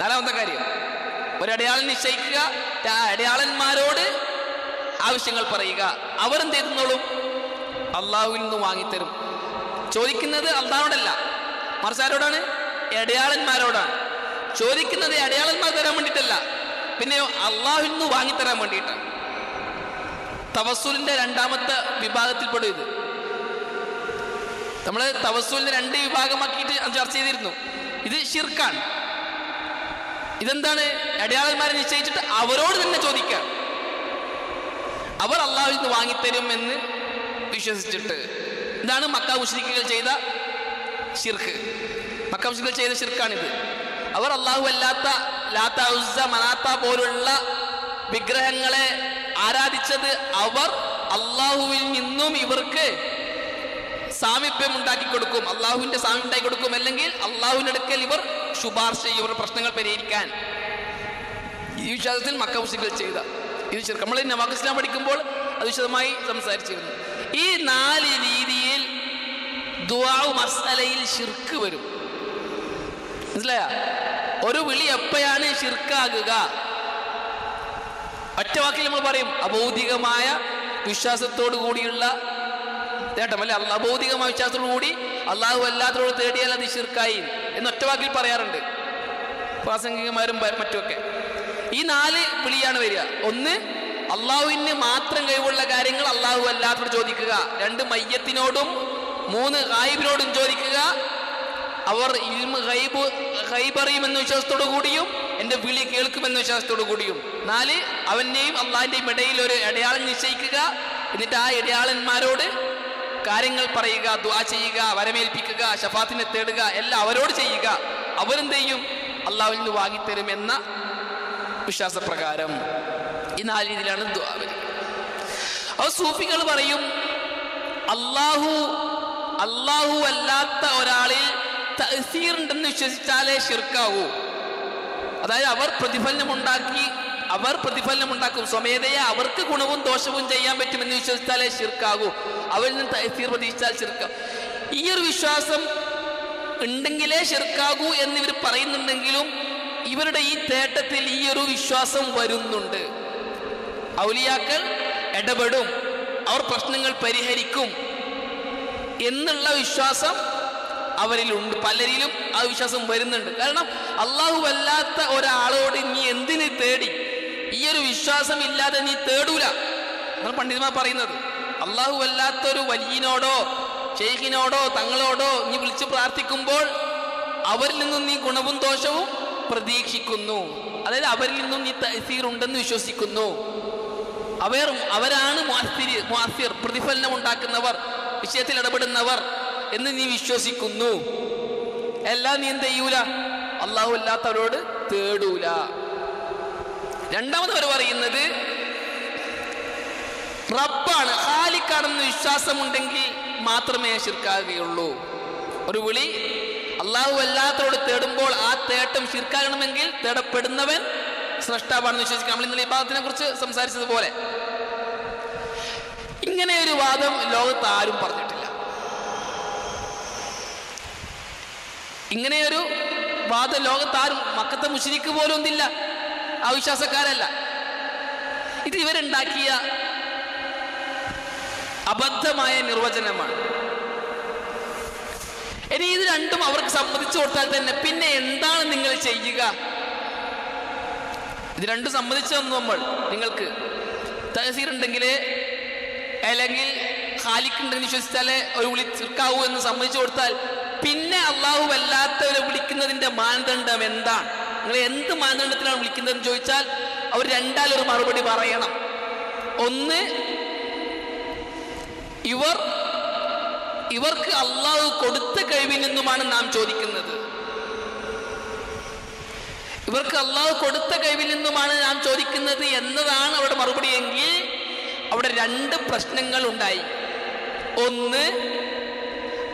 നാലാമത്തെ കാര്യം. ഒരടയാളൻ നിശ്ചയിക്കുക. ആ അടയാളന്മാരോട് ആവശ്യങ്ങൾ പറയുക. അവർ തരുന്നോളും അള്ളാഹുവിൽ നിന്ന് വാങ്ങിത്തരും. ചോദിക്കുന്നത് അള്ളാഹോടല്ല മറിച്ചാരോടാണ് ഇടയാളന്മാരോടാണ് ചോദിക്കുന്നത് അടയാളന്മാർ തരാൻ വേണ്ടിയിട്ടല്ല. പിന്നെയോ അള്ളാഹുവിൽ നിന്ന് വാങ്ങിത്തരാൻ വേണ്ടിയിട്ടാണ്. തവസൂലിന്റെ രണ്ടാമത്തെ വിഭാഗത്തിൽപ്പെടും ഇത്. നമ്മൾ തവസൂലിനെ രണ്ട് വിഭാഗമാക്കിയിട്ട് ചർച്ച ചെയ്തിരുന്നു. ഇത് ഷിർക്കാണ് ഇതെന്താണ്? അടയാളന്മാരെ നിശ്ചയിച്ചിട്ട് അവരോട് തന്നെ ചോദിക്കാം അവർ അള്ളാഹുവിൽ നിന്ന് വാങ്ങിത്തരും എന്ന് വിശ്വസിച്ചിട്ട് ഇതാണ് മക്ക മുഷ്രിക്കുകൾ ചെയ്ത ഷിർക്ക് മുഷ്രിക്കുകൾ ചെയ്ത ഷിർക്കാണിത് അവർ അള്ളാഹു അല്ലാത്ത ലാത്ത ഉസ്സ മനാത്ത പോലുള്ള വിഗ്രഹങ്ങളെ ആരാധിച്ചത് അവർ അള്ളാഹുവിൽ നിന്നും ഇവർക്ക് സാമീപ്യം ഉണ്ടാക്കി കൊടുക്കും അള്ളാഹുവിന്റെ സാമീപ്യം ഉണ്ടാക്കി കൊടുക്കും അല്ലെങ്കിൽ അള്ളാഹുവിന്റെ അടുക്കൽ ഇവർ ശുപാർശ ചെയ്യും പ്രശ്നങ്ങൾ പരിഹരിക്കാൻ. ഈ വിശ്വാസത്തിൽ മക്ക മക്കമുസികൾ ചെയ്ത ഇത് ചെറുക്കം നമ്മൾ നവാഖ് ഇസ്ലാം പഠിക്കുമ്പോൾ അത് വിശദമായി സംസാരിച്ചിരുന്നു. ഈ നാല് രീതിയിൽ ദുവാവ് മസലയിൽ ഷിർക്ക് വരും. മനസ്സിലായ? ഒരു വിളി എപ്പോഴാണ് ഷിർക്കാകുക ഒറ്റ വാക്കിൽ നമ്മൾ പറയും അബൗദികമായ വിശ്വാസത്തോടു കൂടിയുള്ള നേട്ടം. അല്ലെ? അബൗദികമായ വിശ്വാസത്തോടു കൂടി അള്ളാഹു അല്ലാത്തതോട് തേടിയാൽ അത് ഷിർക്കായി എന്ന് ഒറ്റ വാക്കിൽ പറയാറുണ്ട്. പ്രാസംഗികമാരും മറ്റുമൊക്കെ. ഈ നാല് വിളിയാണ് വരിക. ഒന്ന് അള്ളാഹുവിന് മാത്രം കഴിവുള്ള കാര്യങ്ങൾ അള്ളാഹു അല്ലാത്തവരോട് ചോദിക്കുക. രണ്ട് മയ്യത്തിനോടും. മൂന്ന് ഗായിബിനോടും ചോദിക്കുക. അവർ ഇൽമ് ഗൈബ് ഗൈബറിയുമെന്ന വിശ്വാസത്തോടു കൂടിയും എന്റെ വിളി കേൾക്കുമെന്ന വിശ്വാസത്തോടു കൂടിയും. നാല് അവന്റെയും അള്ളാഹിന്റെയും ഇടയിൽ ഒരു ഇടയാളം നിശ്ചയിക്കുക. എന്നിട്ട് ആ ഇടയാളന്മാരോട് കാര്യങ്ങൾ പറയുക ദുആ ചെയ്യുക വരമേൽപ്പിക്കുക ഷഫാത്തിനെ തേടുക എല്ലാം അവരോട് ചെയ്യുക. അവരെന്ത് ചെയ്യും? അള്ളാഹുവിൽ നിന്ന് എന്ന വിശ്വാസപ്രകാരം ഈ നാല് രീതിയിലാണ് അപ്പോൾ സൂഫികൾ പറയും അള്ളാഹു അള്ളാഹു അല്ലാത്ത ഒരാളിൽ തഹസീർ ഉണ്ടെന്ന് വിശ്വസിച്ചാലേ ഷിർക്കാവൂ അതായത് അവർ പ്രതിഫലനമുണ്ടാക്കി അവർ പ്രതിഫലനമുണ്ടാക്കും. സ്വമേധയെ അവർക്ക് ഗുണവും ദോഷവും ചെയ്യാൻ പറ്റുമെന്ന് വിശ്വസിച്ചാലേ ഷിർക്കാകൂ അവരിൽ നിന്ന് തഹസീർ പ്രതീക്ഷിച്ചാൽ ഷിർക്ക ഈ ഒരു വിശ്വാസം ഉണ്ടെങ്കിലേ ഷിർക്കാകൂ എന്നിവർ പറയുന്നുണ്ടെങ്കിലും ഇവരുടെ ഈ തേട്ടത്തിൽ ഈ ഒരു വിശ്വാസം വരുന്നുണ്ട്. ഔലിയാക്കൾ ഇടപെടും അവർ പ്രശ്നങ്ങൾ പരിഹരിക്കും എന്നുള്ള വിശ്വാസം അവരിലുണ്ട്. പലരിലും ആ വിശ്വാസം വരുന്നുണ്ട്. കാരണം അള്ളാഹു അല്ലാത്ത ഒരാളോട് നീ എന്തിന് തേടി? ഈ ഒരു വിശ്വാസം ഇല്ലാതെ നീ തേടൂല. എന്നാണ് പണ്ഡിതന്മാർ പറയുന്നത്. അള്ളാഹു അല്ലാത്ത ഒരു വലിയനോടോ ഷെയ്ഖിനോടോ തങ്ങളോടോ നീ വിളിച്ച് പ്രാർത്ഥിക്കുമ്പോൾ അവരിൽ നിന്നും നീ ഗുണവും ദോഷവും പ്രതീക്ഷിക്കുന്നു. അതായത് അവരിൽ നിന്നും നീ തഹസീർ ഉണ്ടെന്ന് വിശ്വസിക്കുന്നു. അവർ അവരാണ് പ്രതിഫലനം ഉണ്ടാക്കുന്നവർ വിഷയത്തിൽ ഇടപെടുന്നവർ എന്ന് നീ വിശ്വസിക്കുന്നു. എല്ലാം നീ എന്ത് ചെയ്യൂല? അള്ളാഹു അല്ലാത്തവരോട് തേടൂല. രണ്ടാമത് അവർ പറയുന്നത് റബ്ബാണ് ഹാലിക്കാണെന്ന് വിശ്വാസമുണ്ടെങ്കിൽ മാത്രമേ ശിർക്കാകുകയുള്ളൂ. ഒരു വിളി അള്ളാഹു അല്ലാത്തവരോട് തേടുമ്പോൾ ആ തേട്ടം ശിർക്കാകണമെങ്കിൽ തേടപ്പെടുന്നവൻ സൃഷ്ടാവാണെന്ന് വിശ്വസിക്കണം. നമ്മൾ ഇന്നലെ ഈ ഭാഗത്തിനെ കുറിച്ച് സംസാരിച്ചതുപോലെ. ഇങ്ങനെ ഒരു വാദം ലോകത്ത് ആരും പറഞ്ഞിട്ടില്ല. ഇങ്ങനെയൊരു വാദം ലോകത്ത് ആരും മക്കത്തെ മുഷിരിക്ക് പോലും ഒന്നില്ല അവിശ്വാസക്കാരല്ല. ഇത് ഇവരുണ്ടാക്കിയ അബദ്ധമായ നിർവചനമാണ്. രണ്ടും അവർക്ക് സമ്മതിച്ചു കൊടുത്താൽ തന്നെ പിന്നെ എന്താണ് നിങ്ങൾ ചെയ്യുക? ഇത് രണ്ടും സമ്മതിച്ചു തന്നു നമ്മൾ നിങ്ങൾക്ക് തഹസീർ ഉണ്ടെങ്കിൽ അല്ലെങ്കിൽ ഖാലിക്കുണ്ടെന്ന് വിശ്വസിച്ചാലേ ഒരു വിളി തീർക്കാവൂ എന്ന് സമ്മതിച്ചു കൊടുത്താൽ പിന്നെ അള്ളാഹു വല്ലാത്തവരെ വിളിക്കുന്നതിന്റെ മാനദണ്ഡം എന്താണ്? നിങ്ങൾ എന്ത് മാനദണ്ഡത്തിലാണ് വിളിക്കുന്നതെന്ന് ചോദിച്ചാൽ അവർ രണ്ടാലൊരു മറുപടി പറയണം. ഒന്ന് ഇവർ ഇവർക്ക് അള്ളാഹു കൊടുത്ത കഴിവിൽ നിന്നുമാണ് നാം ചോദിക്കുന്നത്. ഇവർക്ക് അള്ളാഹു കൊടുത്ത കഴിവിൽ നിന്നുമാണ് നാം ചോദിക്കുന്നത് എന്നതാണ് അവിടെ മറുപടി എങ്കിൽ അവിടെ രണ്ട് പ്രശ്നങ്ങൾ ഉണ്ടായി. ഒന്ന്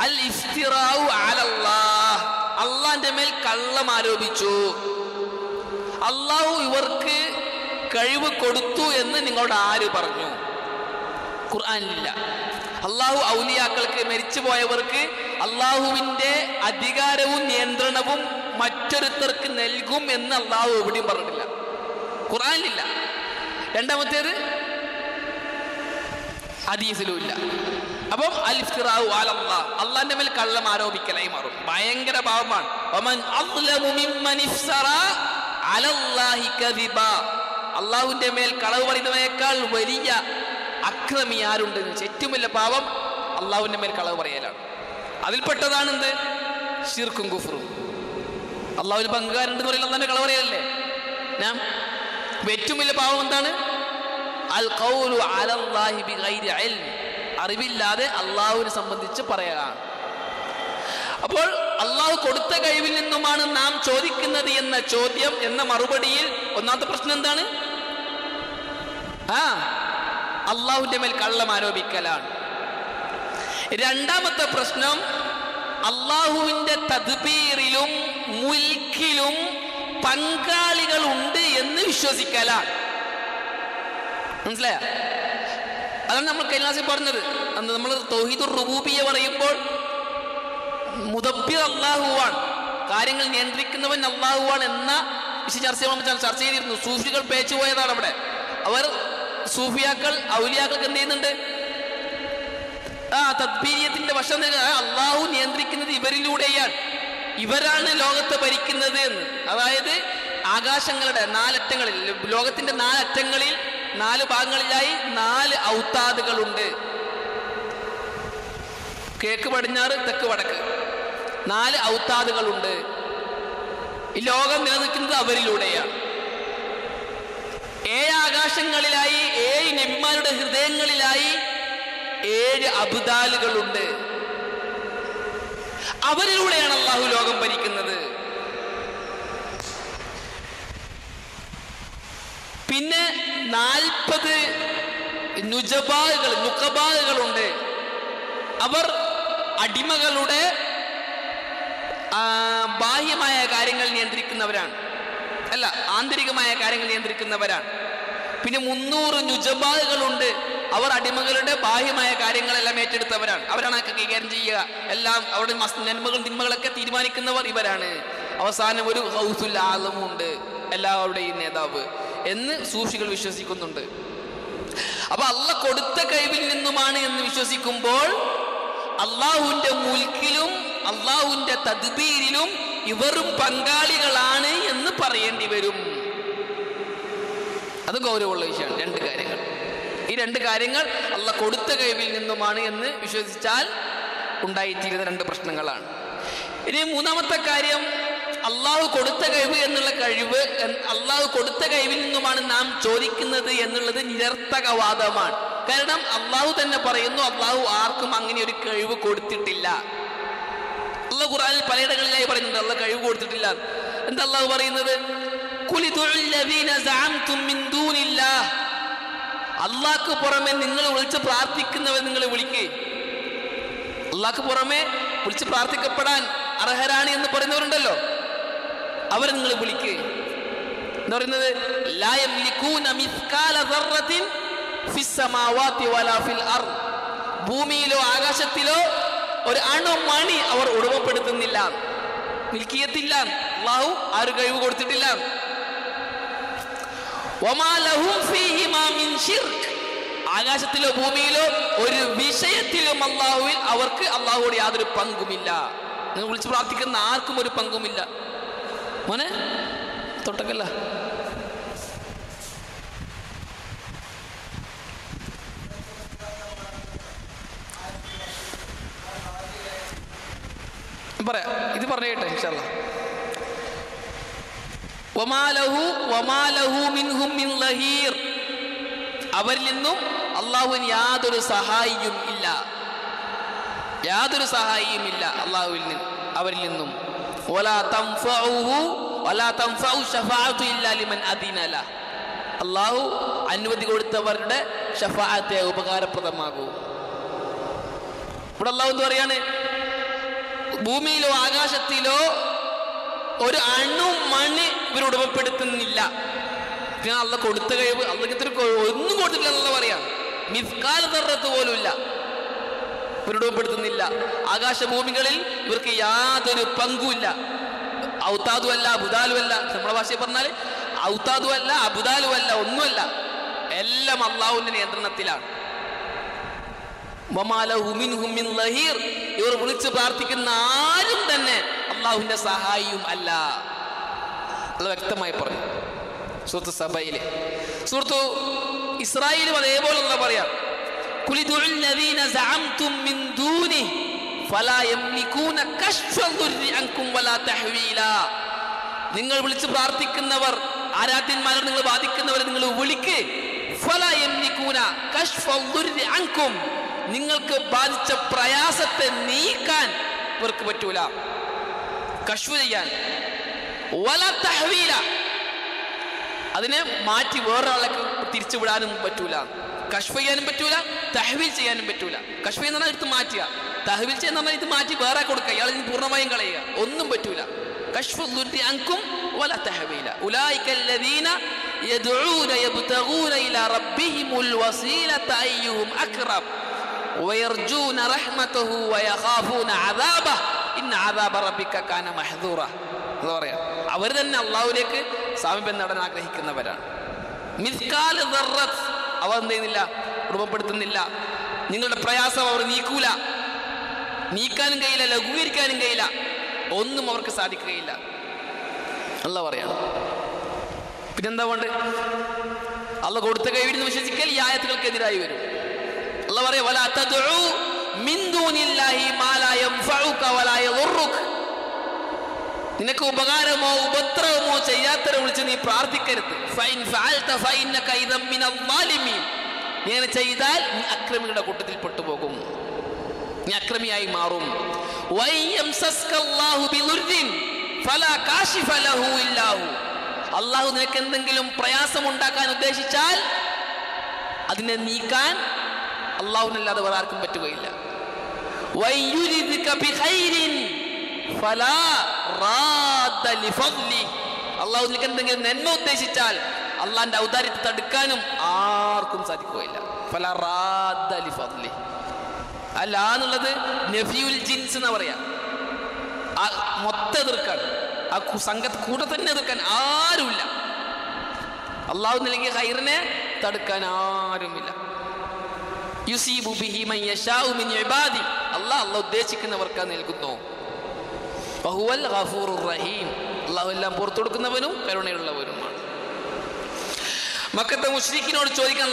അൽ ഇഫ്തിറാവു അള്ളാന്റെ മേൽ കള്ളം ആരോപിച്ചു. അള്ളാഹു ഇവർക്ക് കഴിവ് കൊടുത്തു എന്ന് നിങ്ങളോട് ആര് പറഞ്ഞു? ഖുർആനില്ല അള്ളാഹു ഔലിയാക്കൾക്ക് മരിച്ചുപോയവർക്ക് അള്ളാഹുവിന്റെ അധികാരവും നിയന്ത്രണവും മറ്റൊരുത്തർക്ക് നൽകും എന്ന് അള്ളാഹു എവിടെയും പറഞ്ഞിട്ടില്ല. ഖുർആാനില്ല രണ്ടാമത്തേത് ഹദീസിലും ഇല്ല. അപ്പം അൽ അൽഫിറാവു അലല്ലാഹ് അള്ളാന്റെ മേൽ കള്ളം ആരോപിക്കലായി മാറും. ഭയങ്കര പാപമാണ്. അലല്ലാഹി കദിബ. അള്ളാഹുവിന്റെ മേൽ കളവ് പറയുന്നവനേക്കാൾ വലിയ അക്രമി ആരുണ്ട് ഏറ്റവും വലിയ പാപം മേൽ കളവ് പറയലാണ്. അതിൽപ്പെട്ടതാണ് എന്ത്? ഷിർക്കും കുഫറും. അള്ളാഹുവിന് പങ്കുകാരുണ്ടെന്ന് പറയുന്നത് തന്നെ കളവ് പറയലല്ലേ? ഞാൻ ഏറ്റവും വലിയ പാപം എന്താണ്? അൽ അറിവില്ലാതെ അള്ളാഹുവിനെ സംബന്ധിച്ച് പറയുക അപ്പോൾ അള്ളാഹു കൊടുത്ത കഴിവിൽ നിന്നുമാണ് നാം ചോദിക്കുന്നത് എന്ന ചോദ്യം എന്ന മറുപടിയിൽ ഒന്നാമത്തെ പ്രശ്നം എന്താണ്? ആ അള്ളാഹുവിന്റെ മേൽ കള്ളം ആരോപിക്കലാണ്. രണ്ടാമത്തെ പ്രശ്നം അള്ളാഹുവിന്റെ തദ്ബീറിലും മുൽക്കിലും പങ്കാളികൾ ഉണ്ട് എന്ന് വിശ്വസിക്കലാണ്. മനസ്സിലായ? അതാണ് നമ്മൾ കൈലാസിൽ പറഞ്ഞത്. അന്ന് നമ്മൾ തൗഹീദുർ റുബൂബിയ പറയുമ്പോൾ മുദബ്ബിർ അള്ളാഹുവാണ് കാര്യങ്ങൾ നിയന്ത്രിക്കുന്നവൻ അള്ളാഹുവാണ് എന്ന വിശ്വ ചർച്ച നമ്മൾ ചർച്ച ചെയ്തിരുന്നു. സൂഫികൾ പേച്ചു പോയതാണ് അവിടെ. അവർ സൂഫിയാക്കൾ ഔലിയാക്കൾക്ക് എന്ത് ചെയ്യുന്നുണ്ട്? ആ തദ്ബീയത്തിന്റെ വശം അള്ളാഹു നിയന്ത്രിക്കുന്നത് ഇവരിലൂടെയാണ്. ഇവരാണ് ലോകത്തെ ഭരിക്കുന്നത് എന്ന്. അതായത് ആകാശങ്ങളുടെ നാലറ്റങ്ങളിൽ ലോകത്തിന്റെ നാലറ്റങ്ങളിൽ നാല് ഭാഗങ്ങളിലായി നാല് ഔത്താദുകളുണ്ട്. കേക്ക് പടിഞ്ഞാറ് തെക്ക് വടക്ക്. നാല് ഔത്താദുകളുണ്ട്. ഈ ലോകം നിലനിൽക്കുന്നത് അവരിലൂടെയാണ്. ഏഴ് ആകാശങ്ങളിലായി ഏഴ് നെന്മാരുടെ ഹൃദയങ്ങളിലായി ഏഴ് അബുദാലുകളുണ്ട്. അവരിലൂടെയാണ് അള്ളാഹു ലോകം ഭരിക്കുന്നത്. പിന്നെ നാൽപ്പത് നുജബാഹുകൾ നുക്കബാഹുകളുണ്ട് അവർ അടിമകളുടെ ബാഹ്യമായ കാര്യങ്ങൾ നിയന്ത്രിക്കുന്നവരാണ്. അല്ല ആന്തരികമായ കാര്യങ്ങൾ നിയന്ത്രിക്കുന്നവരാണ്. പിന്നെ മുന്നൂറ് നുജബാദുകളുണ്ട് അവർ അടിമകളുടെ ബാഹ്യമായ കാര്യങ്ങളെല്ലാം ഏറ്റെടുത്തവരാണ്. അവരാണ് കൈകാര്യം ചെയ്യുക. എല്ലാം അവരുടെ നന്മകൾ തിന്മകളൊക്കെ തീരുമാനിക്കുന്നവർ ഇവരാണ്. അവസാനം ഒരു ഹൗസുൽ ആലമുണ്ട് എല്ലാവരുടെയും നേതാവ് എന്ന് സൂഫികൾ വിശ്വസിക്കുന്നുണ്ട്. അപ്പൊ അല്ല കൊടുത്ത കഴിവിൽ നിന്നുമാണ് എന്ന് വിശ്വസിക്കുമ്പോൾ അള്ളാഹുവിന്റെ മുൽക്കിലും അള്ളാഹുവിന്റെ തദ്ബീരിലും ഇവരും പങ്കാളികളാണ് എന്ന് പറയേണ്ടി വരും. അത് ഗൗരവമുള്ള വിഷയമാണ്. രണ്ട് കാര്യങ്ങൾ. ഈ രണ്ട് കാര്യങ്ങൾ അല്ല കൊടുത്ത കഴിവിൽ നിന്നുമാണ് എന്ന് വിശ്വസിച്ചാൽ ഉണ്ടായിത്തീരുന്ന രണ്ട് പ്രശ്നങ്ങളാണ്. ഇനി മൂന്നാമത്തെ കാര്യം അള്ളാഹു കൊടുത്ത കഴിവ് എന്നുള്ള കഴിവ് അള്ളാഹു കൊടുത്ത കഴിവിൽ നിന്നുമാണ് നാം ചോദിക്കുന്നത് എന്നുള്ളത് നിരർത്ഥകവാദമാണ്. കാരണം അള്ളാഹു തന്നെ പറയുന്നു അള്ളാഹു ആർക്കും അങ്ങനെ ഒരു കഴിവ് കൊടുത്തിട്ടില്ല. അള്ളാഹു ഖുർആനിൽ പലയിടങ്ങളിലായി പറയുന്നുണ്ട് അള്ളാഹ് കഴിവ് കൊടുത്തിട്ടില്ല. എന്താ അള്ളാഹു പറയുന്നത്? അള്ളാക്ക് പുറമെ നിങ്ങൾ വിളിച്ച് പ്രാർത്ഥിക്കുന്നവർ നിങ്ങൾ വിളിക്കേ. അള്ളാക്ക് പുറമെ വിളിച്ച് പ്രാർത്ഥിക്കപ്പെടാൻ അർഹരാണ് എന്ന് പറയുന്നവരുണ്ടല്ലോ. അവർ നിങ്ങൾ വിളിക്കുക എന്താ പറയുന്നത്? ഭൂമിയിലോ ആകാശത്തിലോ ഒരു അണുമണി അവർ ഉടമപ്പെടുത്തുന്നില്ല. മിൽക്കിയത്തില്ല. അള്ളാഹു ആ ഒരു കഴിവ് കൊടുത്തിട്ടില്ല. ആകാശത്തിലോ ഭൂമിയിലോ ഒരു വിഷയത്തിലും അള്ളാഹുവിൽ അവർക്ക് അള്ളാഹുവോട് യാതൊരു പങ്കുമില്ല. നിങ്ങൾ വിളിച്ച് പ്രാർത്ഥിക്കുന്ന ആർക്കും ഒരു പങ്കുമില്ല. മോനെ തൊട്ടക്കല്ല. പറയാം ഇത് പറഞ്ഞേട്ടെ ഇൻഷല്ല അവരിൽ നിന്നും അള്ളാഹുവിന് യാതൊരു സഹായിയും ഇല്ല. യാതൊരു സഹായിയും ഇല്ല അള്ളാഹുവിൽ നിന്ന് അവരിൽ നിന്നും. അള്ളാഹു അനുമതി കൊടുത്തവരുടെ ഷഫാഅത്തെ ഉപകാരപ്രദമാകൂ. ഇവിടെ അള്ളാഹു എന്ത് പറയാണ്? ഭൂമിയിലോ ആകാശത്തിലോ ഒരു അണു മണ്ണ് ഇവർ ഉടമപ്പെടുത്തുന്നില്ല. പിന്നെ അള്ള കൊടുത്ത കഴിവ് അള്ളക്ക് ഒന്നും കൊടുത്തില്ല എന്നുള്ള പറയാം. മിസ്കാൽ തറത്ത് പോലുമില്ല ഇവർ ഉടമപ്പെടുത്തുന്നില്ല. ആകാശഭൂമികളിൽ ഇവർക്ക് യാതൊരു പങ്കുമില്ല ഔത്താദും അല്ല അബുദാലും അല്ല. നമ്മുടെ ഭാഷയിൽ പറഞ്ഞാൽ ഔത്താദും അല്ല അബുദാലും അല്ല ഒന്നുമല്ല. എല്ലാം അള്ളാഹുവിന്റെ നിയന്ത്രണത്തിലാണ്. ഇവർ വിളിച്ചു പ്രാർത്ഥിക്കുന്ന ആരും തന്നെ അള്ളാഹുവിന്റെ സഹായിയും അല്ല. അത് വ്യക്തമായി പറഞ്ഞു. സുഹൃത്തു സഭയിലെ സുഹൃത്തു ഇസ്രായേലും അതേപോലെ എന്താ പറയാ നിങ്ങൾ വിളിച്ച് പ്രാർത്ഥിക്കുന്നവർ ആരാധ്യന്മാരെ നിങ്ങൾ ബാധിക്കുന്നവരെ നിങ്ങൾ വിളിക്ക്. ഫല എം നിക്കൂന കഷ്ഫ അങ്കും നിങ്ങൾക്ക് ബാധിച്ച പ്രയാസത്തെ നീക്കാൻ ഇവർക്ക് പറ്റൂല കശ്ഫ് ചെയ്യാൻ വല തഹ്വീല അതിനെ മാറ്റി വേറൊരാളേക്ക് തിരിച്ചു വിടാനും പറ്റൂല കശ്ഫ് ചെയ്യാനും പറ്റൂല തഹ്വീൽ ചെയ്യാനും പറ്റൂല കശ്ഫ് എന്ന് പറഞ്ഞാൽ എടുത്ത് മാറ്റുക തഹ്വീൽ ചെയ്യുന്ന പറഞ്ഞാൽ ഇത് മാറ്റി വേറെ കൊടുക്കുക ഇയാൾ ഇത് പൂർണ്ണമായും കളയുക ഒന്നും പറ്റൂല കശ്ഫ് ദുർരി അൻകും വല തഹ്വീല ഉലൈക الذين يدعون يبتغون إلى ربهم الوسيلة أيهم أقرب എന്ന് പറയാം. അവർ തന്നെ അള്ളാഹുലേക്ക് സാമീപ്യം നേടാൻ ആഗ്രഹിക്കുന്നവരാണ്. മിസ്കാൽ അവർ എന്ത് ചെയ്യുന്നില്ല? രൂപപ്പെടുത്തുന്നില്ല നിങ്ങളുടെ പ്രയാസം അവർ നീക്കൂല. നീക്കാനും കഴിയില്ല ലഘൂകരിക്കാനും കഴിയില്ല. ഒന്നും അവർക്ക് സാധിക്കുകയില്ല. അല്ല പറയാണ്. പിന്നെന്താ വേണ്ടത്? അല്ല കൊടുത്ത കൈവിടുന്ന് വിശ്വസിക്കൽ ഈ ആയത്തുകൾക്ക് എതിരായി വരും. അല്ല പറയാ വല തദ്ഉ മിൻ ദൂനില്ലാഹി മാ ലാ യൻഫഉക വലാ യദുറുക നിനക്ക് ഉപകാരമോ ഉപദ്രവമോ ചെയ്യാത്തവരെ വിളിച്ച് നീ പ്രാർത്ഥിക്കരുത്. ഫൈൻ ഫഅൽത ഫഇന്നക ഇദം മിനൽ ളാലിമീൻ നീ അങ്ങനെ ചെയ്താൽ നീ അക്രമികളുടെ കൂട്ടത്തിൽ പെട്ടുപോകും. നീ അക്രമിയായി മാറും. അള്ളാഹു നിനക്ക് എന്തെങ്കിലും പ്രയാസം ഉണ്ടാക്കാൻ ഉദ്ദേശിച്ചാൽ അതിനെ നീക്കാൻ അള്ളാഹുനല്ലാതെ വേറെ ആർക്കും പറ്റുകയില്ല. അള്ളാഹു നിനക്ക് എന്തെങ്കിലും നന്മ ഉദ്ദേശിച്ചാൽ അള്ളാഹിന്റെ ഔദാര്യത്തെ തടുക്കാനും ആർക്കും സാധിക്കുകയില്ല. ഫലാ റാദ്ദ ലിഫദ്ലി. അല്ല എന്നുള്ളത് നഫിയുൽ ജിൻസ് എന്ന് പറയാ. മൊത്തം എതിർക്കാൻ ആ സംഘത്തെ കൂടെ തന്നെ എതിർക്കാൻ ആരുമില്ല. അള്ളാഹു നൽകിയ ഹൈറിനെ തടുക്കാൻ ആരുമില്ല. അല്ലാഹ് ഉദ്ദേശിക്കുന്നവർക്ക് നൽകുന്നു. അല്ലാഹു എല്ലാം പുറത്തു കരുണയുള്ളവനുമാണ്. മക്കത്തെ മുശ്രിക്കിനോട് ചോദിക്കാൻ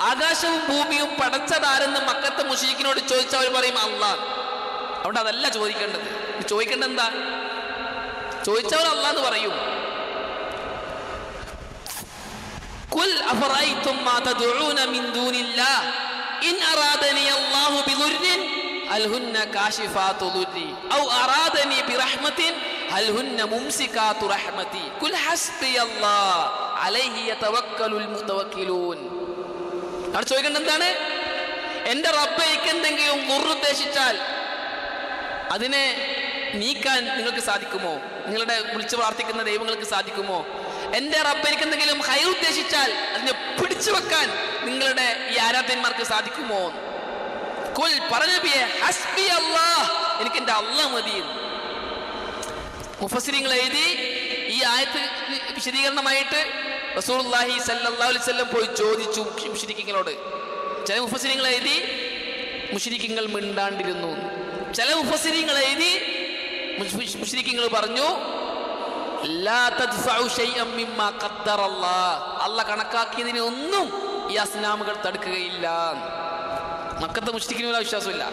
ആകാശവും ഭൂമിയും പടച്ചതാരെന്ന് മക്കത്തെ മുഷീഖിനോട് ചോദിച്ചാൽ അവർ പറയും അള്ളാഹ് അതുകൊണ്ട് അതല്ല ചോദിക്കേണ്ടത്. ചോദിക്കേണ്ടത് എന്താ ചോദിച്ചവർ അല്ലാന്ന് പറയും. قل أفرأيتم ما تدعون من دون الله إن أرادني الله بضر هل هن كاشفات ضري أو أرادني برحمة هل هن ممسكات رحمتي قل حسبي الله عليه يتوكل المتوكلون അവിടെ ചോദിക്കേണ്ടത് എന്താണ് എൻ്റെ റബ്ബ് എനിക്ക് എന്തെങ്കിലും ദുർദ്ദേശിച്ചാൽ അതിനെ നീക്കാൻ നിങ്ങൾക്ക് സാധിക്കുമോ നിങ്ങളുടെ വിളിച്ചു പ്രാർത്ഥിക്കുന്ന ദൈവങ്ങൾക്ക് സാധിക്കുമോ എന്റെ റബ്ബ് എനിക്ക് എന്തെങ്കിലും ഹൈ ഉദ്ദേശിച്ചാൽ അതിനെ പിടിച്ചു വെക്കാൻ നിങ്ങളുടെ ഈ ആരാധന്മാർക്ക് സാധിക്കുമോ? കുൽ പറഞ്ഞിയെ ഹസ്ബി അല്ലാഹ് എനിക്ക് എന്റെ അള്ളാഹ് മതി മുഫസിരിങ്ങൾ എഴുതി ഈ ആയത്ത് വിശദീകരണമായിട്ട് അലൈഹി വസല്ലം പോയി ചോദിച്ചു മുഷിരിക്കിങ്ങളോട്. ചില മുഫസിരിങ്ങൾ എഴുതി മുശ്രിക്കുകൾ മിണ്ടാണ്ടിരുന്നു ചില മുഫസിരിങ്ങൾ എഴുതി മുഷിരിക്കിങ്ങൾ പറഞ്ഞു ലാ തദ്ഫഉ ശൈഅൻ മിമ്മാ ഖദ്ദറല്ലാഹ് അല്ലാഹ് കണക്കാക്കിയതിനെ ഒന്നും ഈ അസ്നാമുകൾ തടുക്കുകയില്ല. മക്കത്ത് മുശ്രിക്കിനുള്ള വിശ്വാസമില്ല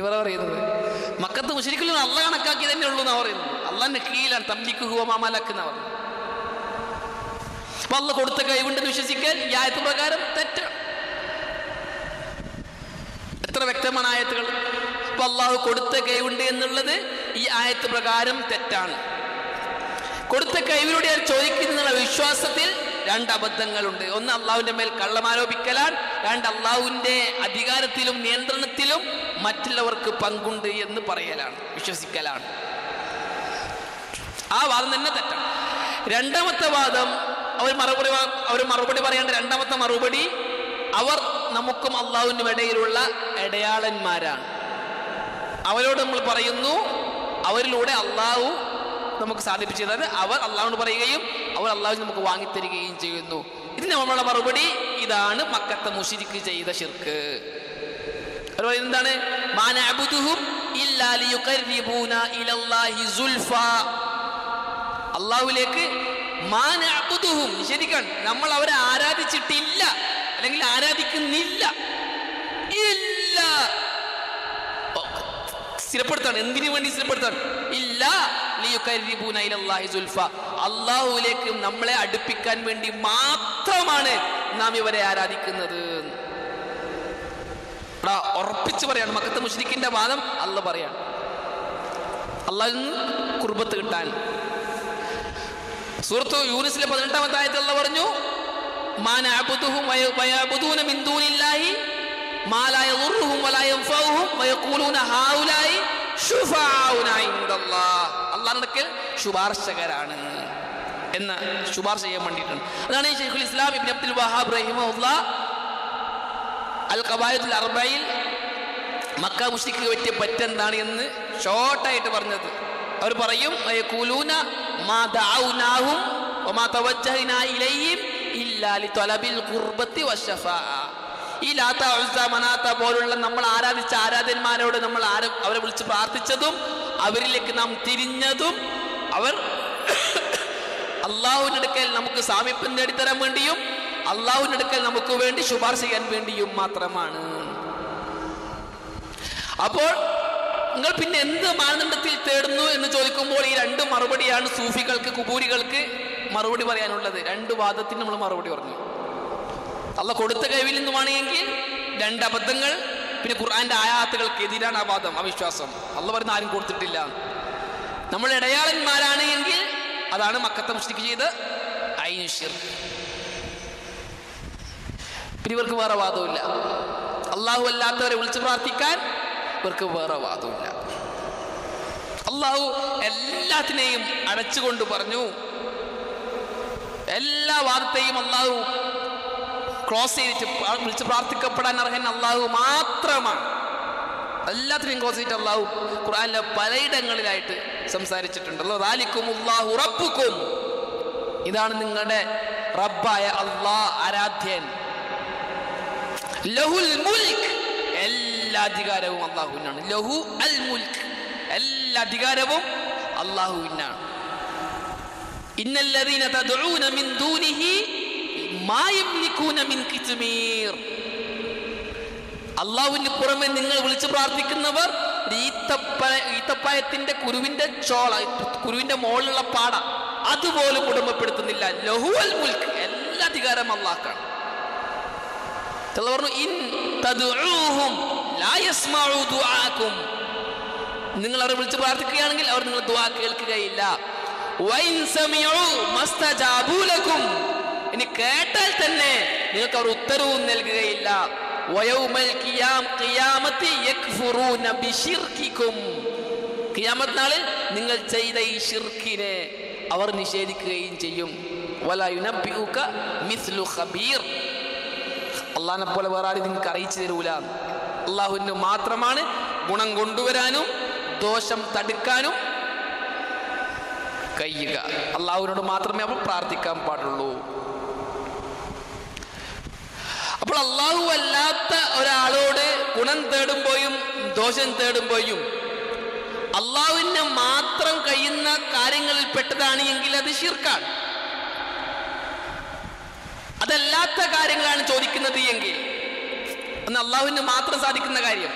ഇവർ പറയുന്നത്. മക്കത്ത് മുശ്രിക്കിലും അല്ല കണക്കാക്കി തന്നെ ഉള്ളൂ എന്നാ പറയുന്നത്. അള്ളാന്റെ കീഴിലാണ് തമ്പിക്ക് ഹുവമാമലക്ക് എന്നാ പറയുന്നത്. അപ്പൊ അല്ല കൊടുത്ത കഴിവുണ്ടെന്ന് വിശ്വസിക്കാൻ ഈ ആയത്ത് പ്രകാരം തെറ്റാണ്. എത്ര വ്യക്തമാണ് ആയത്തുകൾ? അപ്പൊ അള്ളാഹു കൊടുത്ത കഴിവുണ്ട് എന്നുള്ളത് ഈ ആയത്ത് പ്രകാരം തെറ്റാണ്. കൊടുത്ത കഴിവിലൂടെ അവർ ചോദിക്കുന്ന വിശ്വാസത്തിൽ രണ്ട് അബദ്ധങ്ങളുണ്ട്. ഒന്ന് അള്ളാഹുവിന്റെ മേൽ കള്ളമാരോപിക്കലാണ് രണ്ട് അള്ളാഹുവിന്റെ അധികാരത്തിലും നിയന്ത്രണത്തിലും മറ്റുള്ളവർക്ക് പങ്കുണ്ട് എന്ന് പറയലാണ് വിശ്വസിക്കലാണ്. ആ വാദം തന്നെ തെറ്റാണ്. രണ്ടാമത്തെ വാദം അവർ മറുപടി അവർ മറുപടി പറയേണ്ട രണ്ടാമത്തെ മറുപടി അവർ നമുക്കും അള്ളാഹുവിനും ഇടയിലുള്ള ഇടയാളന്മാരാണ് അവരോട് നമ്മൾ പറയുന്നു അവരിലൂടെ അള്ളാഹു നമുക്ക് സാധിപ്പിച്ചു തന്നത്. അവർ അള്ളാഹുവിന് പറയുകയും അവർ അള്ളാഹു നമുക്ക് വാങ്ങിത്തരികയും ചെയ്യുന്നു. ഇതിന് നമ്മളുടെ മറുപടി ഇതാണ് മക്കത്തെ മുഷിരിക്ക് ചെയ്ത ഷിർക്ക് അവർ എന്താണ്? മാ നഅ്ബുദുഹും നമ്മൾ അവരെ ആരാധിച്ചിട്ടില്ല അല്ലെങ്കിൽ ആരാധിക്കുന്നില്ല. സ്ഥിരപ്പെടുത്താണ്. എന്തിനു വേണ്ടി സ്ഥിരപ്പെടുത്താണ്? ഇല്ല അള്ളാഹുവിലേക്ക് നമ്മളെ അടുപ്പിക്കാൻ വേണ്ടി മാത്രമാണ് നാം ഇവരെ ആരാധിക്കുന്നത്. എടാ ഉറപ്പിച്ച് പറയാണ്. മക്കത്ത് മുഷ്രിഖിന്റെ വാദം അല്ല പറയാണ്. അള്ളാഹിൽ നിന്ന് കുർബത്ത് കിട്ടാൻ. സൂറത്തു യൂനിസിലെ പതിനെട്ടാമത്തെ ആയത്തിൽ പറഞ്ഞു മാ നഅബുദുഹും വയ- വയഅബുദൂന മിൻ ദൂനില്ലാഹി മാ ലാ യദുർറുഹും വലാ യൻഫഉഹും വയഖൂലൂന ഹൗലായി ശുഫാഉന ഇൻദല്ലാഹ്. അല്ലാഹുവിന്റെ അടുക്കൽ ശുപാർശകരാണ് എന്ന് ശുപാർശ ചെയ്യാൻ വേണ്ടിയിട്ടുണ്ട് അതാണ് ഈ ഷെയ്ഖുൽ ഇസ്ലാം ഇബ്നു അബ്ദുൽ വഹാബ് റഹിമഹുല്ലാ അൽ കബായത്തുൽ അർബയിൽ മക്ക മുഷ്രിക്ക് പറ്റിയ പറ്റെന്താണ് എന്ന് ഷോർട്ടായിട്ട് പറഞ്ഞത്. അവർ പറയും "വയഖൂലൂന മാ ദഅൗനാഹും വമാ ഇലൈഹിം ഇല്ലാ ലിതലബിൽ ഖുർബത്തി വശഫാഅ ഈ ലാത്ത ഉസ്സ മനാത്ത പോലുള്ള നമ്മൾ ആരാധിച്ച ആരാധന്മാരോട് നമ്മൾ ആര അവരെ വിളിച്ച് പ്രാർത്ഥിച്ചതും അവരിലേക്ക് നാം തിരിഞ്ഞതും അവർ അള്ളാഹുവിനടുക്കൽ നമുക്ക് സാമീപ്യം നേടിത്തരാൻ വേണ്ടിയും അള്ളാഹുവിനടുക്കൽ നമുക്ക് വേണ്ടി ശുപാർശ ചെയ്യാൻ വേണ്ടിയും മാത്രമാണ്. അപ്പോൾ നിങ്ങൾ പിന്നെ എന്ത് മാനദണ്ഡത്തിൽ തേടുന്നു എന്ന് ചോദിക്കുമ്പോൾ ഈ രണ്ട് മറുപടിയാണ് സൂഫികൾക്ക് കുബൂരികൾക്ക് മറുപടി പറയാനുള്ളത്. രണ്ട് വാദത്തിന് നമ്മൾ മറുപടി പറഞ്ഞു. അല്ല കൊടുത്ത കഴിവിൽ നിന്നുമാണെങ്കിൽ രണ്ട് അബദ്ധങ്ങൾ പിന്നെ ഖുർആന്റെ ആയാത്തുകൾക്ക് എതിരാണ് ആ അവിശ്വാസം. അല്ല പറയുന്ന ആരും കൊടുത്തിട്ടില്ല. നമ്മൾ ഇടയാളന്മാരാണ് എങ്കിൽ അതാണ് മക്കത്ത മുഷ്ടിക്ക് ചെയ്ത് ഐനുഷിർ പിന്നെ ഇവർക്ക് വേറെ വാദമില്ല അള്ളാഹു അല്ലാത്തവരെ വിളിച്ചു പ്രാർത്ഥിക്കാൻ ഇവർക്ക് വേറെ വാദമില്ല അള്ളാഹു എല്ലാത്തിനെയും അടച്ചുകൊണ്ട് പറഞ്ഞു. എല്ലാ വാദത്തെയും അള്ളാഹു ക്ലോസ് ചെയ്തിട്ട് വിളിച്ച് പ്രാർത്ഥിക്കപ്പെടാൻ അർഹൻ അള്ളാഹു മാത്രമാണ്. എല്ലാത്തിനെയും ക്ലോസ് ചെയ്തിട്ട് അള്ളാഹു ഖുറാനിലെ പലയിടങ്ങളിലായിട്ട് സംസാരിച്ചിട്ടുണ്ടല്ലോ ദാലിക്കും അള്ളാഹു റബ്ബുക്കും. ഇതാണ് നിങ്ങളുടെ റബ്ബായ അള്ളാഹ് ആരാധ്യൻ. ലഹുൽ മുൽക്ക്. എല്ലാ അധികാരവും അള്ളാഹുവിനാണ്. ലഹു അൽ മുൽക്ക്. എല്ലാ അധികാരവും അള്ളാഹുവിനാണ്. ഇന്നല്ലദീന തദ്ഊന മിൻ ദൂനിഹി മാ യംലികൂന മിൻ കിത്മീർ അള്ളാഹുവിന് പുറമെ നിങ്ങൾ വിളിച്ചു പ്രാർത്ഥിക്കുന്നവർ ഒരു ഈത്തപ്പായത്തിന്റെ കുരുവിന്റെ ചോള കുരുവിന്റെ മുകളിലുള്ള പാട അതുപോലും കുടുംബപ്പെടുത്തുന്നില്ല ലഹുവൽ മുൽക്ക് എല്ലാ അധികാരം അള്ളാഹ്ക്കാണ് പറഞ്ഞു ഇൻ ലാ നിങ്ങൾ അവരെ വിളിച്ച് പ്രാർത്ഥിക്കുകയാണെങ്കിൽ അവർ നിങ്ങൾ ദുആ കേൾക്കുകയില്ല. ഇനി കേട്ടാൽ തന്നെ നിങ്ങൾക്ക് അവർ ഉത്തരവും നൽകുകയില്ല. നാളിൽ നിങ്ങൾ ചെയ്ത ഈ ഷിർക്കിനെ അവർ നിഷേധിക്കുകയും ചെയ്യും. അള്ളാഹിനെ പോലെ വേറെ ആരും നിങ്ങൾക്ക് അറിയിച്ചു തരൂല. അള്ളാഹുവിന് മാത്രമാണ് ഗുണം കൊണ്ടുവരാനും ദോഷം തടുക്കാനും കഴിയുക. അള്ളാഹുവിനോട് മാത്രമേ അവർ പ്രാർത്ഥിക്കാൻ പാടുള്ളൂ. അപ്പോൾ അള്ളാഹു അല്ലാത്ത ഒരാളോട് ഗുണം തേടുമ്പോഴും ദോഷം തേടുമ്പോഴും അള്ളാഹുവിന് മാത്രം കഴിയുന്ന കാര്യങ്ങളിൽ പെട്ടതാണ് എങ്കിൽ അത് ശിർക്കാണ്. അതല്ലാത്ത കാര്യങ്ങളാണ് ചോദിക്കുന്നത് എങ്കിൽ അന്ന് അള്ളാഹുവിന് മാത്രം സാധിക്കുന്ന കാര്യം.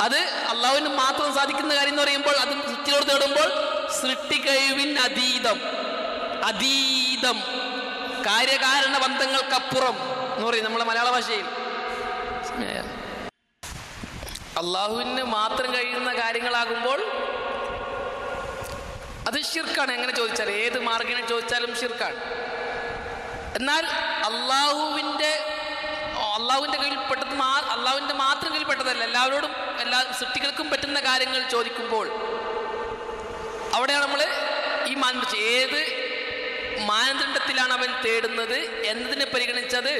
അത് അള്ളാഹുവിന് മാത്രം സാധിക്കുന്ന കാര്യം എന്ന് പറയുമ്പോൾ അത് സൃഷ്ടിയോട് തേടുമ്പോൾ സൃഷ്ടി കഴിവിൻ അതീതം. അതീതം. കാര്യകാരണ ബന്ധങ്ങൾക്കപ്പുറം എന്ന് പറയും നമ്മളെ മലയാള ഭാഷയിൽ. അള്ളാഹുവിന് മാത്രം കഴിയുന്ന കാര്യങ്ങളാകുമ്പോൾ അത് ഷിർക്കാണ് എങ്ങനെ ചോദിച്ചാൽ ഏത് മാർഗിനെ ചോദിച്ചാലും ഷിർക്കാണ് എന്നാൽ അള്ളാഹുവിന്റെ അള്ളാഹുവിന്റെ കയ്യിൽപ്പെട്ടത് മാ അള്ളാഹുവിന്റെ മാത്രം കയ്യിൽപ്പെട്ടതല്ല എല്ലാവരോടും എല്ലാ സൃഷ്ടികൾക്കും പറ്റുന്ന കാര്യങ്ങൾ ചോദിക്കുമ്പോൾ അവിടെയാണ് നമ്മൾ ഈ മാനദണ്ഡം ഏത് മാനദണ്ഡത്തിലാണ് അവൻ തേടുന്നത് എന്നതിനെ പരിഗണിച്ചത്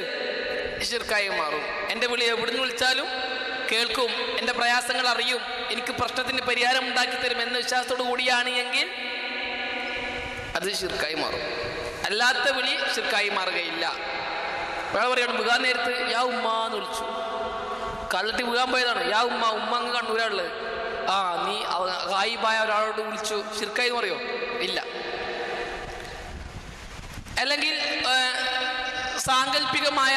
ഷിർക്കായി മാറും. എന്റെ വിളി എവിടുന്ന് വിളിച്ചാലും കേൾക്കും എന്റെ പ്രയാസങ്ങൾ അറിയും എനിക്ക് പ്രശ്നത്തിന് പരിഹാരം ഉണ്ടാക്കി തരും എന്ന വിശ്വാസത്തോടു കൂടിയാണ് എങ്കിൽ അത് ഷിർക്കായി മാറും. അല്ലാത്ത വിളി ഷിർക്കായി മാറുകയില്ല. വേറെ പറയാണ് വീകാൻ നേരത്ത് യാ ഉമ്മ എന്ന് വിളിച്ചു. കള്ളട്ടി മുഖാൻ പോയതാണ് യാ ഉമ്മ ഉമ്മ അങ്ങ് കണ്ണൂരാളിൽ ആ നീ ഹായിബായ ഒരാളോട് വിളിച്ചു ഷിർക്കായി എന്ന് പറയോ? ഇല്ല. അല്ലെങ്കിൽ സാങ്കല്പികമായ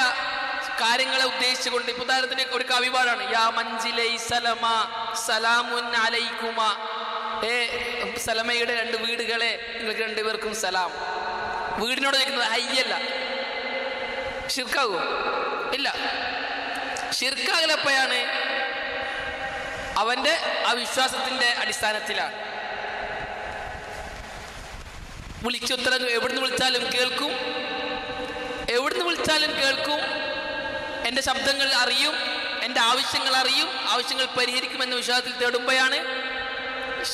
കാര്യങ്ങളെ ഉദ്ദേശിച്ചുകൊണ്ട് ഇപ്പൊ ഉദാഹരണത്തിന് ഒരു കവിപാടാണ് യാ മഞ്ജിലൈ സലമ സലാമുൻ അലൈക്കുമ. ഏ സലമയുടെ രണ്ട് വീടുകളെ നിങ്ങൾക്ക് രണ്ടുപേർക്കും സലാം. വീടിനോട് വയ്ക്കുന്നത് ഹയ്യല്ല ഷിർക്കാകുമോ ഇല്ല. ഷിർക്കാകലപ്പോഴാണ് അവന്റെ ആ അടിസ്ഥാനത്തിലാണ്. വിളിച്ചുത്തരം എവിടുന്ന് വിളിച്ചാലും കേൾക്കും. എവിടുന്ന് വിളിച്ചാലും കേൾക്കും. എന്റെ ശബ്ദങ്ങൾ അറിയും. എന്റെ ആവശ്യങ്ങൾ അറിയും. ആവശ്യങ്ങൾ പരിഹരിക്കുമെന്ന വിശ്വാസത്തിൽ തേടുമ്പോഴാണ്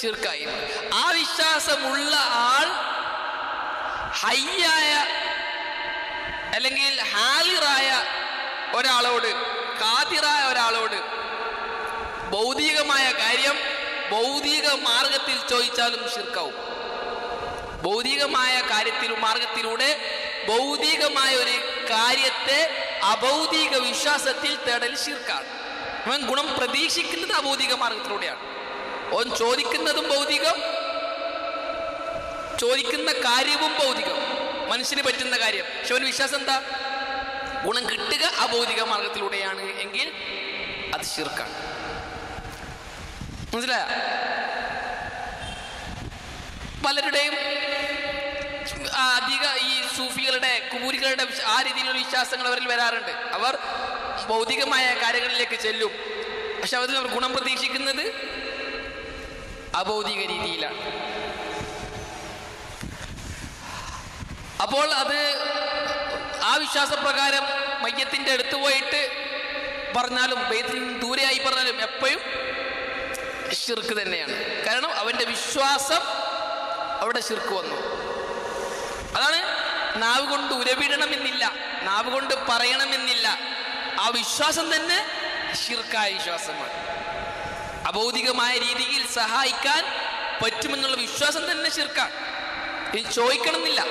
ഷിർക്കായി ആ വിശ്വാസമുള്ള ആൾ ഹയ്യായ അല്ലെങ്കിൽ ഹാലിറായ ഒരാളോട് കാതിറായ ഒരാളോട് ഭൗതികമായ കാര്യം ഭൗതിക മാർഗത്തിൽ ചോദിച്ചാലും ഷിർക്കാവും ഭൗതികമായ കാര്യത്തിൽ മാർഗത്തിലൂടെ ഭൗതികമായ ഒരു കാര്യത്തെ അഭൗതിക വിശ്വാസത്തിൽ തേടൽ ശിർക്കാണ്. അവൻ ഗുണം പ്രതീക്ഷിക്കുന്നത് അഭൗതിക മാർഗത്തിലൂടെയാണ്. അവൻ ചോദിക്കുന്നതും ഭൗതികം ചോദിക്കുന്ന കാര്യവും ഭൗതികം മനുഷ്യന് പറ്റുന്ന കാര്യം. പക്ഷെ അവന് വിശ്വാസം എന്താ? ഗുണം കിട്ടുക അഭൗതിക മാർഗത്തിലൂടെയാണ് എങ്കിൽ അത് ശിർക്കാണ്. മനസ്സിലായ? പലരുടെയും അധിക ഈ സൂഫികളുടെ കുബൂരികളുടെ ആ രീതിയിലുള്ള വിശ്വാസങ്ങൾ അവരിൽ വരാറുണ്ട്. അവർ ഭൗതികമായ കാര്യങ്ങളിലേക്ക് ചെല്ലും. പക്ഷെ അതിൽ അവർ ഗുണം പ്രതീക്ഷിക്കുന്നത് അഭൗതിക രീതിയിലാണ്. അപ്പോൾ അത് ആ വിശ്വാസപ്രകാരം മയ്യത്തിന്റെ അടുത്ത് പോയിട്ട് പറഞ്ഞാലും ബൈത്തിൽ ദൂരെയായി പറഞ്ഞാലും എപ്പോഴും ഷിർക്ക് തന്നെയാണ്. കാരണം അവന്റെ വിശ്വാസം അവിടെ ശിർക്ക് വന്നു. അതാണ് നാവ് കൊണ്ട് ഉരവിടണമെന്നില്ല നാവ് കൊണ്ട് പറയണമെന്നില്ല. ആ വിശ്വാസം തന്നെ ശിർക്കായ വിശ്വാസമാണ്. അഭൗതികമായ രീതിയിൽ സഹായിക്കാൻ പറ്റുമെന്നുള്ള വിശ്വാസം തന്നെ ശിർക്ക ഇനി ചോദിക്കണമെന്നില്ല.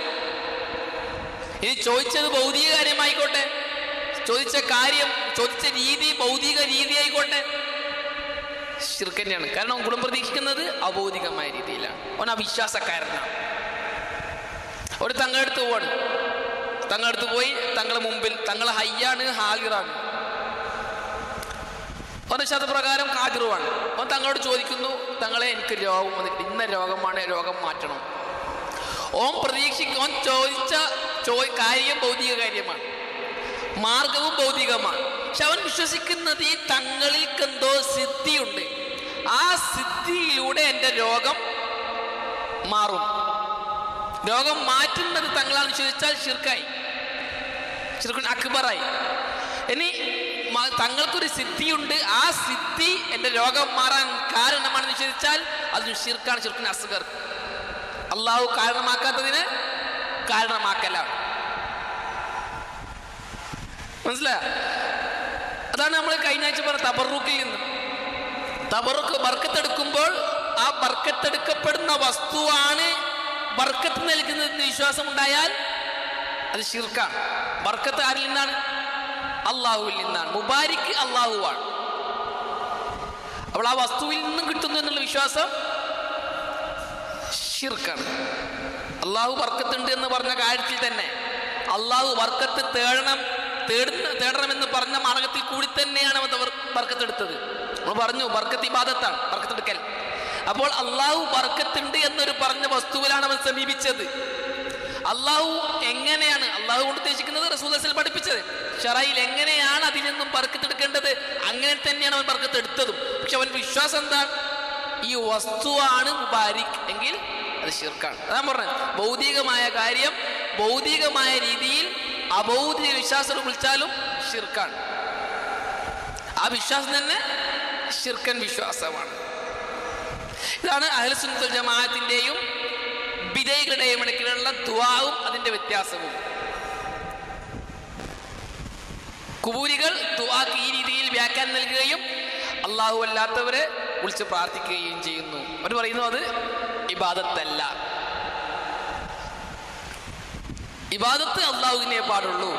ഇനി ചോദിച്ചത് ഭൗതിക കാര്യമായിക്കോട്ടെ. ചോദിച്ച കാര്യം ചോദിച്ച രീതി ഭൗതിക രീതി ആയിക്കോട്ടെ. തന്നെയാണ് കാരണം അവൻ ഗുണം പ്രതീക്ഷിക്കുന്നത് അഭൗതികമായ രീതിയിലാണ്. അവൻ അവിശ്വാസക്കാരനാണ്. ഒരു തങ്ങളടുത്ത് പോവാണ്. തങ്ങളടുത്ത് പോയി തങ്ങളെ മുമ്പിൽ തങ്ങളെ ഹയ്യാണ് ഹാജിറാണ്. ഒരു ശതപ്രകാരം ഹാജിറുവാണ്. അവൻ തങ്ങളോട് ചോദിക്കുന്നു തങ്ങളെ എനിക്ക് രോഗം വന്നിട്ട് ഇന്ന രോഗമാണ് രോഗം മാറ്റണം. ഓൻ പ്രതീക്ഷിക്കും ചോദിച്ച ചോ കാര്യം ഭൗതിക കാര്യമാണ്. മാർഗവും ഭൗതികമാണ്. പക്ഷെ അവൻ വിശ്വസിക്കുന്നത് ഈ തങ്ങൾക്ക് എന്തോ സിദ്ധിയുണ്ട്. ആ സിദ്ധിയിലൂടെ എന്റെ രോഗം മാറും. രോഗം മാറ്റുന്നത് തങ്ങളാണെന്ന് ചോദിച്ചാൽ ഷിർക്കായി ഷിർക്കുൻ അക്ബറായി. ഇനി തങ്ങൾക്കൊരു സിദ്ധിയുണ്ട്. ആ സിദ്ധി എന്റെ രോഗം മാറാൻ കാരണമാണെന്ന് ചോദിച്ചാൽ അത് ഷിർക്കാണ് ഷിർക്കുൻ അസ്ഗർ. അള്ളാഹു കാരണമാക്കാത്തതിന് കാരണമാക്കലാണ്. മനസ്സിലായ? അതാണ് നമ്മൾ കഴിഞ്ഞ ആഴ്ച പറഞ്ഞ തബറുക്കിൽ നിന്ന്. തബറുക്ക് ബർക്കത്തെടുക്കുമ്പോൾ ആ ബർക്കത്തെടുക്കപ്പെടുന്ന വസ്തുവാണ് ബർക്കത്ത് നൽകുന്നതെന്ന് വിശ്വാസം ഉണ്ടായാൽ അത് ഷിർക്കാണ് ബർക്കത്ത് ആരിൽ നിന്നാണ്? അള്ളാഹുവിൽ നിന്നാണ്. മുബാരിക്ക് അള്ളാഹുവാണ്. അപ്പോൾ ആ വസ്തുവിൽ നിന്നും കിട്ടുന്നു എന്നുള്ള വിശ്വാസം ഷിർക്കാണ് അള്ളാഹു വർക്കത്തുണ്ട് എന്ന് പറഞ്ഞ കാര്യത്തിൽ തന്നെ അള്ളാഹു വർക്കത്ത് തേടണം തേടുന്ന തേടണമെന്ന് പറഞ്ഞ മാർഗത്തിൽ കൂടി തന്നെയാണ് അവൻ ബർക്കത്തെടുത്തത്. നമ്മൾ പറഞ്ഞു ബർക്കത്ത് ഇബാദത്താണ് ബർക്കത്തെടുക്കൽ അപ്പോൾ അള്ളാഹു ബർക്കത്തുണ്ട് എന്നൊരു പറഞ്ഞ വസ്തുവിലാണ് അവൻ സമീപിച്ചത്. അള്ളാഹു എങ്ങനെയാണ് അള്ളാഹു കൊണ്ട് ഉദ്ദേശിക്കുന്നത് റസൂൽ അസൽ പഠിപ്പിച്ചത്. ഷറയിൽ എങ്ങനെയാണ് അതിൽ നിന്നും ബർക്കത്തെടുക്കേണ്ടത് അങ്ങനെ തന്നെയാണ് അവൻ ബർക്കത്തെടുത്തതും പക്ഷെ അവൻ വിശ്വാസം എന്താണ് ഈ വസ്തുവാണ് മുബാരിക് എങ്കിൽ അത് ശിർക്കാണ്. അതാ പറഞ്ഞത്. ഭൗതികമായ കാര്യം ഭൗതികമായ രീതിയിൽ അഭൗതിക വിശ്വാസം വിളിച്ചാലും ഷിർക്കാണ് ആ വിശ്വാസം തന്നെ ഷിർക്കൻ വിശ്വാസമാണ്. ഇതാണ് അഹൽസുൽ ജമാഅത്തിന്റെയും വിധേയകളുടെയും ഇടയ്ക്കിലുള്ള ദ്വാവും അതിന്റെ വ്യത്യാസവും. കുബൂരികൾ ദുആക്ക് ഈ രീതിയിൽ വ്യാഖ്യാനം നൽകുകയും അള്ളാഹു അല്ലാത്തവരെ വിളിച്ച് പ്രാർത്ഥിക്കുകയും ചെയ്യുന്നു. അവർ പറയുന്നു അത് ഇബാദത്തല്ല. ഇബാദത്ത് അള്ളാഹുവിനെ പാടുള്ളൂ.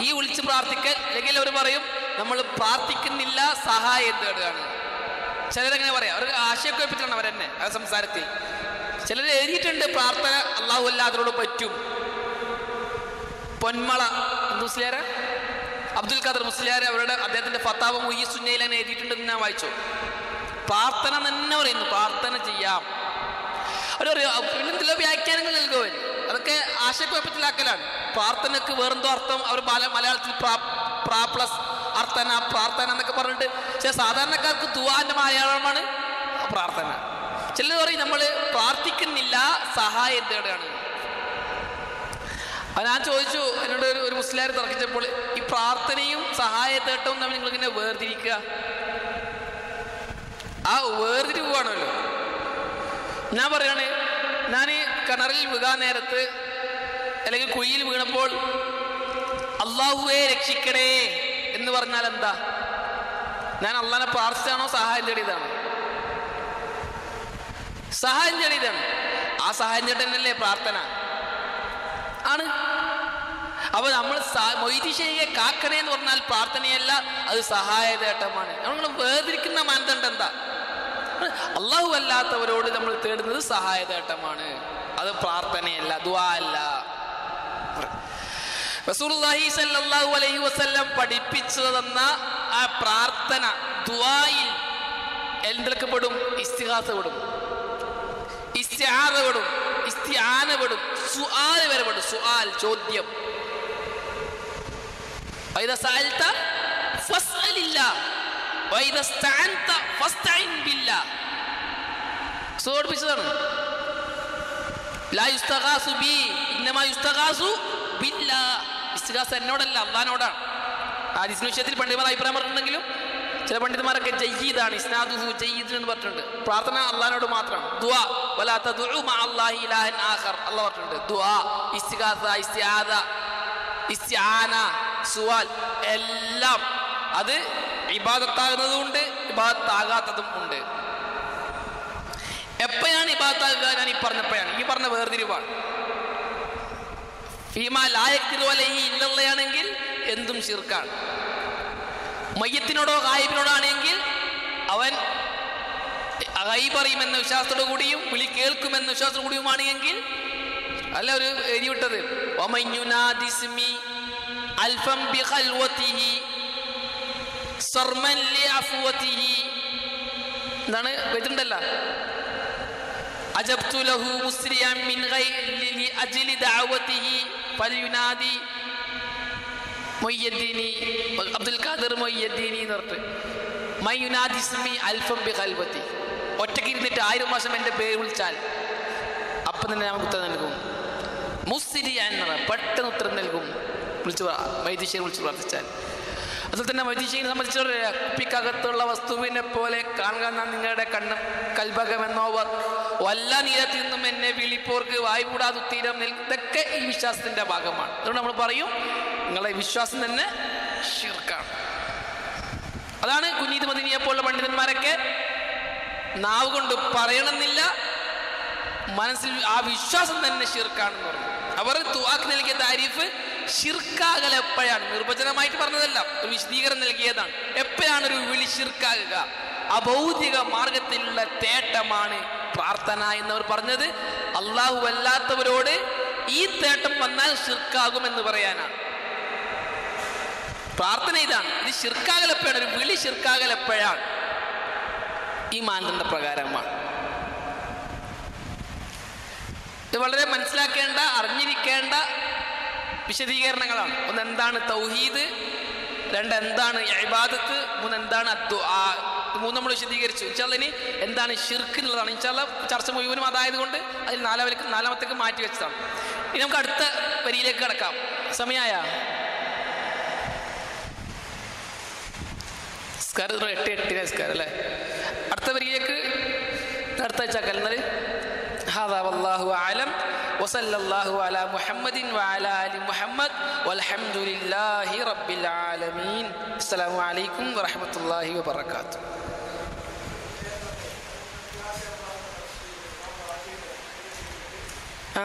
ഈ വിളിച്ച് പ്രാർത്ഥിക്കൽ അല്ലെങ്കിൽ അവർ പറയും നമ്മൾ പ്രാർത്ഥിക്കുന്നില്ല സഹായം തേടുകയാണ്. ചിലരങ്ങനെ പറയാം. അവർക്ക് ആശയക്കുഴപ്പത്തിലാണ് അവരെന്നെ ആ സംസാരത്തിൽ. ചിലർ എഴുതിയിട്ടുണ്ട് പ്രാർത്ഥന അള്ളാഹു അല്ലാത്തവരോട് പറ്റും. പൊന്മള മുസ്ലിയാര? അബ്ദുൽ ഖാദർ മുസ്ലിയാർ അവരുടെ അദ്ദേഹത്തിന്റെ ഫത്താവ് മുയ്യ സുന്നയിൽ തന്നെ എഴുതിയിട്ടുണ്ടെന്ന് ഞാൻ വായിച്ചു. പ്രാർത്ഥന തന്നെ പറയുന്നു പ്രാർത്ഥന ചെയ്യാം. അവർ വ്യാഖ്യാനങ്ങൾ നൽകുവൻ. അതൊക്കെ ആശയക്കുഴപ്പത്തിലാക്കലാണ്. പ്രാർത്ഥനക്ക് വേറെന്തോ അർത്ഥം അവർ മലയാളത്തിൽ പ്രാ- പ്രാ പ്ലസ് അർത്ഥന പ്രാർത്ഥന എന്നൊക്കെ പറഞ്ഞിട്ട് ചില സാധാരണക്കാർക്ക് ദുവാന്റെ മലയാളമാണ് പ്രാർത്ഥന. ചിലർ പറയും നമ്മൾ പ്രാർത്ഥിക്കുന്നില്ല സഹായം തേടുകയാണ് അത് ഞാൻ ചോദിച്ചു എന്നോട് ഒരു ഒരു മുസ്ലിം തർക്കിച്ചപ്പോൾ ഈ പ്രാർത്ഥനയും സഹായത്തേട്ടവും തമ്മിൽ നിങ്ങൾ ഇങ്ങനെ വേർതിരിക്കുക? ആ വേർതിരിവാണല്ലോ ഞാൻ പറയാണ് ഞാൻ കിണറിൽ വീഴാൻ നേരത്ത് അല്ലെങ്കിൽ കുഴിയിൽ വീണപ്പോൾ അള്ളാഹുവെ രക്ഷിക്കണേ എന്ന് പറഞ്ഞാൽ എന്താ? ഞാൻ അള്ളാനെ പ്രാർത്ഥിച്ചാണോ സഹായം തേടിയതാണോ? സഹായം തേടിയതാണ്. ആ സഹായം തേടനല്ലേ പ്രാർത്ഥന? ആണ്. അപ്പൊ നമ്മൾ മൊയ്തിശയെ കാക്കണേ എന്ന് പറഞ്ഞാൽ പ്രാർത്ഥനയല്ല അത് സഹായ തേട്ടമാണ് നമ്മൾ വേർതിരിക്കുന്ന മാനദണ്ഡം എന്താ? നേട്ടമാണ് അള്ളാഹു അല്ലാത്തവരോട് നമ്മൾ തേടുന്നത് സഹായതേട്ടമാണ്. അത് പ്രാർത്ഥനയല്ല ദുവാ അല്ല റസൂലുള്ളാഹി സല്ലല്ലാഹു അലൈഹി വസല്ലം പഠിപ്പിച്ചു ആ പ്രാർത്ഥന ദുവായിൽ എന്തൊക്കെ പെടും ഇസ്തിഹാസ പെടും ഇസ്തിഹാസ പെടും ഇസ്തിഹാന പെടും. സുആൽ വരെ പെടും സുആൽ ചോദ്യം ഫസ്അലില്ലാ. പഠിപ്പിച്ചതാണ് എന്നോടല്ല അള്ളഹാനോടാണ്. ആദിസിന് വിഷയത്തിൽ പണ്ഡിതമാർ അഭിപ്രായം പറഞ്ഞിട്ടുണ്ടെങ്കിലും ചില പണ്ഡിതന്മാരൊക്കെ ജയ്യീദാണ് ഇസ്നാദുഹു ജയ്യീദ് എന്ന് പറഞ്ഞിട്ടുണ്ട്. പ്രാർത്ഥന അള്ളഹാനോട് മാത്രമാണ്. ദുആ വലാത്ത അള്ളാഹി ഇലാഹൻ ആഖർ. അള്ളാഹ് പറഞ്ഞിട്ടുണ്ട്. ദുആ ഇസ്തിഗാസ ഇസ്തിആദ ഇസ്തിആന സുവാൽ എല്ലാം. അത് ഇബാദത്താകുന്നതും ഉണ്ട് ഇബാദത്താകാത്തതും ഉണ്ട്. എപ്പോഴാണ് ഇബാദത്താകുക? ഞാൻ ഈ പറഞ്ഞപ്പോഴാണ്. ഈ പറഞ്ഞ വേർതിരിവാണ്. ഫീമാ ഈ ഇല്ലയാണെങ്കിൽ എന്തും ശിർക്കാണ്. മയ്യത്തിനോടോ ഗായിബിനോടാണെങ്കിൽ അവൻ ഗൈബ് അറിയുമെന്ന വിശ്വാസത്തോടു കൂടിയും വിളി കേൾക്കുമെന്ന വിശ്വാസത്തോടു കൂടിയുമാണ് എങ്കിൽ അല്ല ഒരു എഴുതി വിട്ടത്. അൽഫം എന്താണ്? വെച്ചിട്ടുണ്ടല്ല അജബ്തു ലഹു മിൻ ദഅവതിഹി അബ്ദുൽ എന്ന് അൽഫം ഒറ്റയ്ക്ക് ഇരുന്നിട്ട് ആയിരം മാസം എന്റെ പേര് വിളിച്ചാൽ അപ്പം തന്നെ നമുക്ക് ഉത്തരം നൽകും. മുസ്തിരിയാൻ എന്ന് പെട്ടെന്ന് ഉത്തരം നൽകും. വിളിച്ചു വൈദ്യശേരി വിളിച്ച് പ്രാർത്ഥിച്ചാൽ. അതുപോലെ തന്നെ വൈദ്യശീനെ സംബന്ധിച്ചൊരു കുപ്പിക്കകത്തുള്ള വസ്തുവിനെ പോലെ കാണുക നാം നിങ്ങളുടെ കണ്ണ്. കൽഭകമെന്നോ വല്ല നീരത്തിൽ നിന്നും എന്നെ വിളിപ്പോർക്ക് വായു കൂടാതെ തീരം ഇതൊക്കെ ഈ വിശ്വാസത്തിന്റെ ഭാഗമാണ്. അതുകൊണ്ട് നമ്മൾ പറയും നിങ്ങളുടെ വിശ്വാസം തന്നെ ഷിർക്കാണ് അതാണ് കുഞ്ഞീത് മദിനിയെ പോലുള്ള പണ്ഡിതന്മാരൊക്കെ നാവ് കൊണ്ട് പറയണമെന്നില്ല മനസ്സിൽ ആ വിശ്വാസം തന്നെ ഷിർക്കാണെന്ന് പറഞ്ഞു. അവർ തുവാക്ക് നൽകിയ താരീഫ് ഷിർക്കാകൽ എപ്പോഴാണ്? നിർവചനമായിട്ട് പറഞ്ഞതല്ല ഒരു വിശദീകരണം നൽകിയതാണ്. എപ്പോഴാണ് ഒരു വിളി ഷിർക്കാകുക അഭൗതിക മാർഗത്തിലുള്ള തേട്ടമാണ് പ്രാർത്ഥന എന്നവർ പറഞ്ഞത്. അള്ളാഹു അല്ലാത്തവരോട് ഈ തേട്ടം വന്നാൽ ഷിർക്കാകും എന്ന് പറയാനാണ്. പ്രാർത്ഥന ഇതാണ്. ഇത് ഷിർക്കാകൽ എപ്പോഴാണ്? ഒരു വിളി ഷിർക്കാകൽ എപ്പോഴാണ്? ഈ മാനദണ്ഡ പ്രകാരമാണ്. ഇത് വളരെ മനസ്സിലാക്കേണ്ട അറിഞ്ഞിരിക്കേണ്ട വിശദീകരണങ്ങളാണ്. ഒന്ന് എന്താണ് തൗഹീദ്? രണ്ട് എന്താണ് ഇബാദത്ത് മൂന്ന് എന്താണ് മൂന്ന് നമ്മൾ വിശദീകരിച്ചു. ഇനി എന്താണ് ഷിർക്ക് എന്നുള്ളതാണ്. ഇൻഷാല്ല ചർച്ച മുഴുവനും അതായതുകൊണ്ട് അതിൽ നാലാമലേക്ക് നാലാമത്തേക്ക് മാറ്റി വെച്ചതാണ്. ഇനി നമുക്ക് അടുത്ത വരിയിലേക്ക് കിടക്കാം. സമയായ? സ്കാരം എട്ട് എട്ടിനെ അല്ലേ? അടുത്ത വരിയിലേക്ക് അടുത്ത ചക്കൽ എന്നാൽ ഹാദാ വല്ലാഹു ആലം وصلى الله على محمد وعلى آل محمد والحمد لله رب العالمين. السلام عليكم ورحمة الله وبركاته. ആ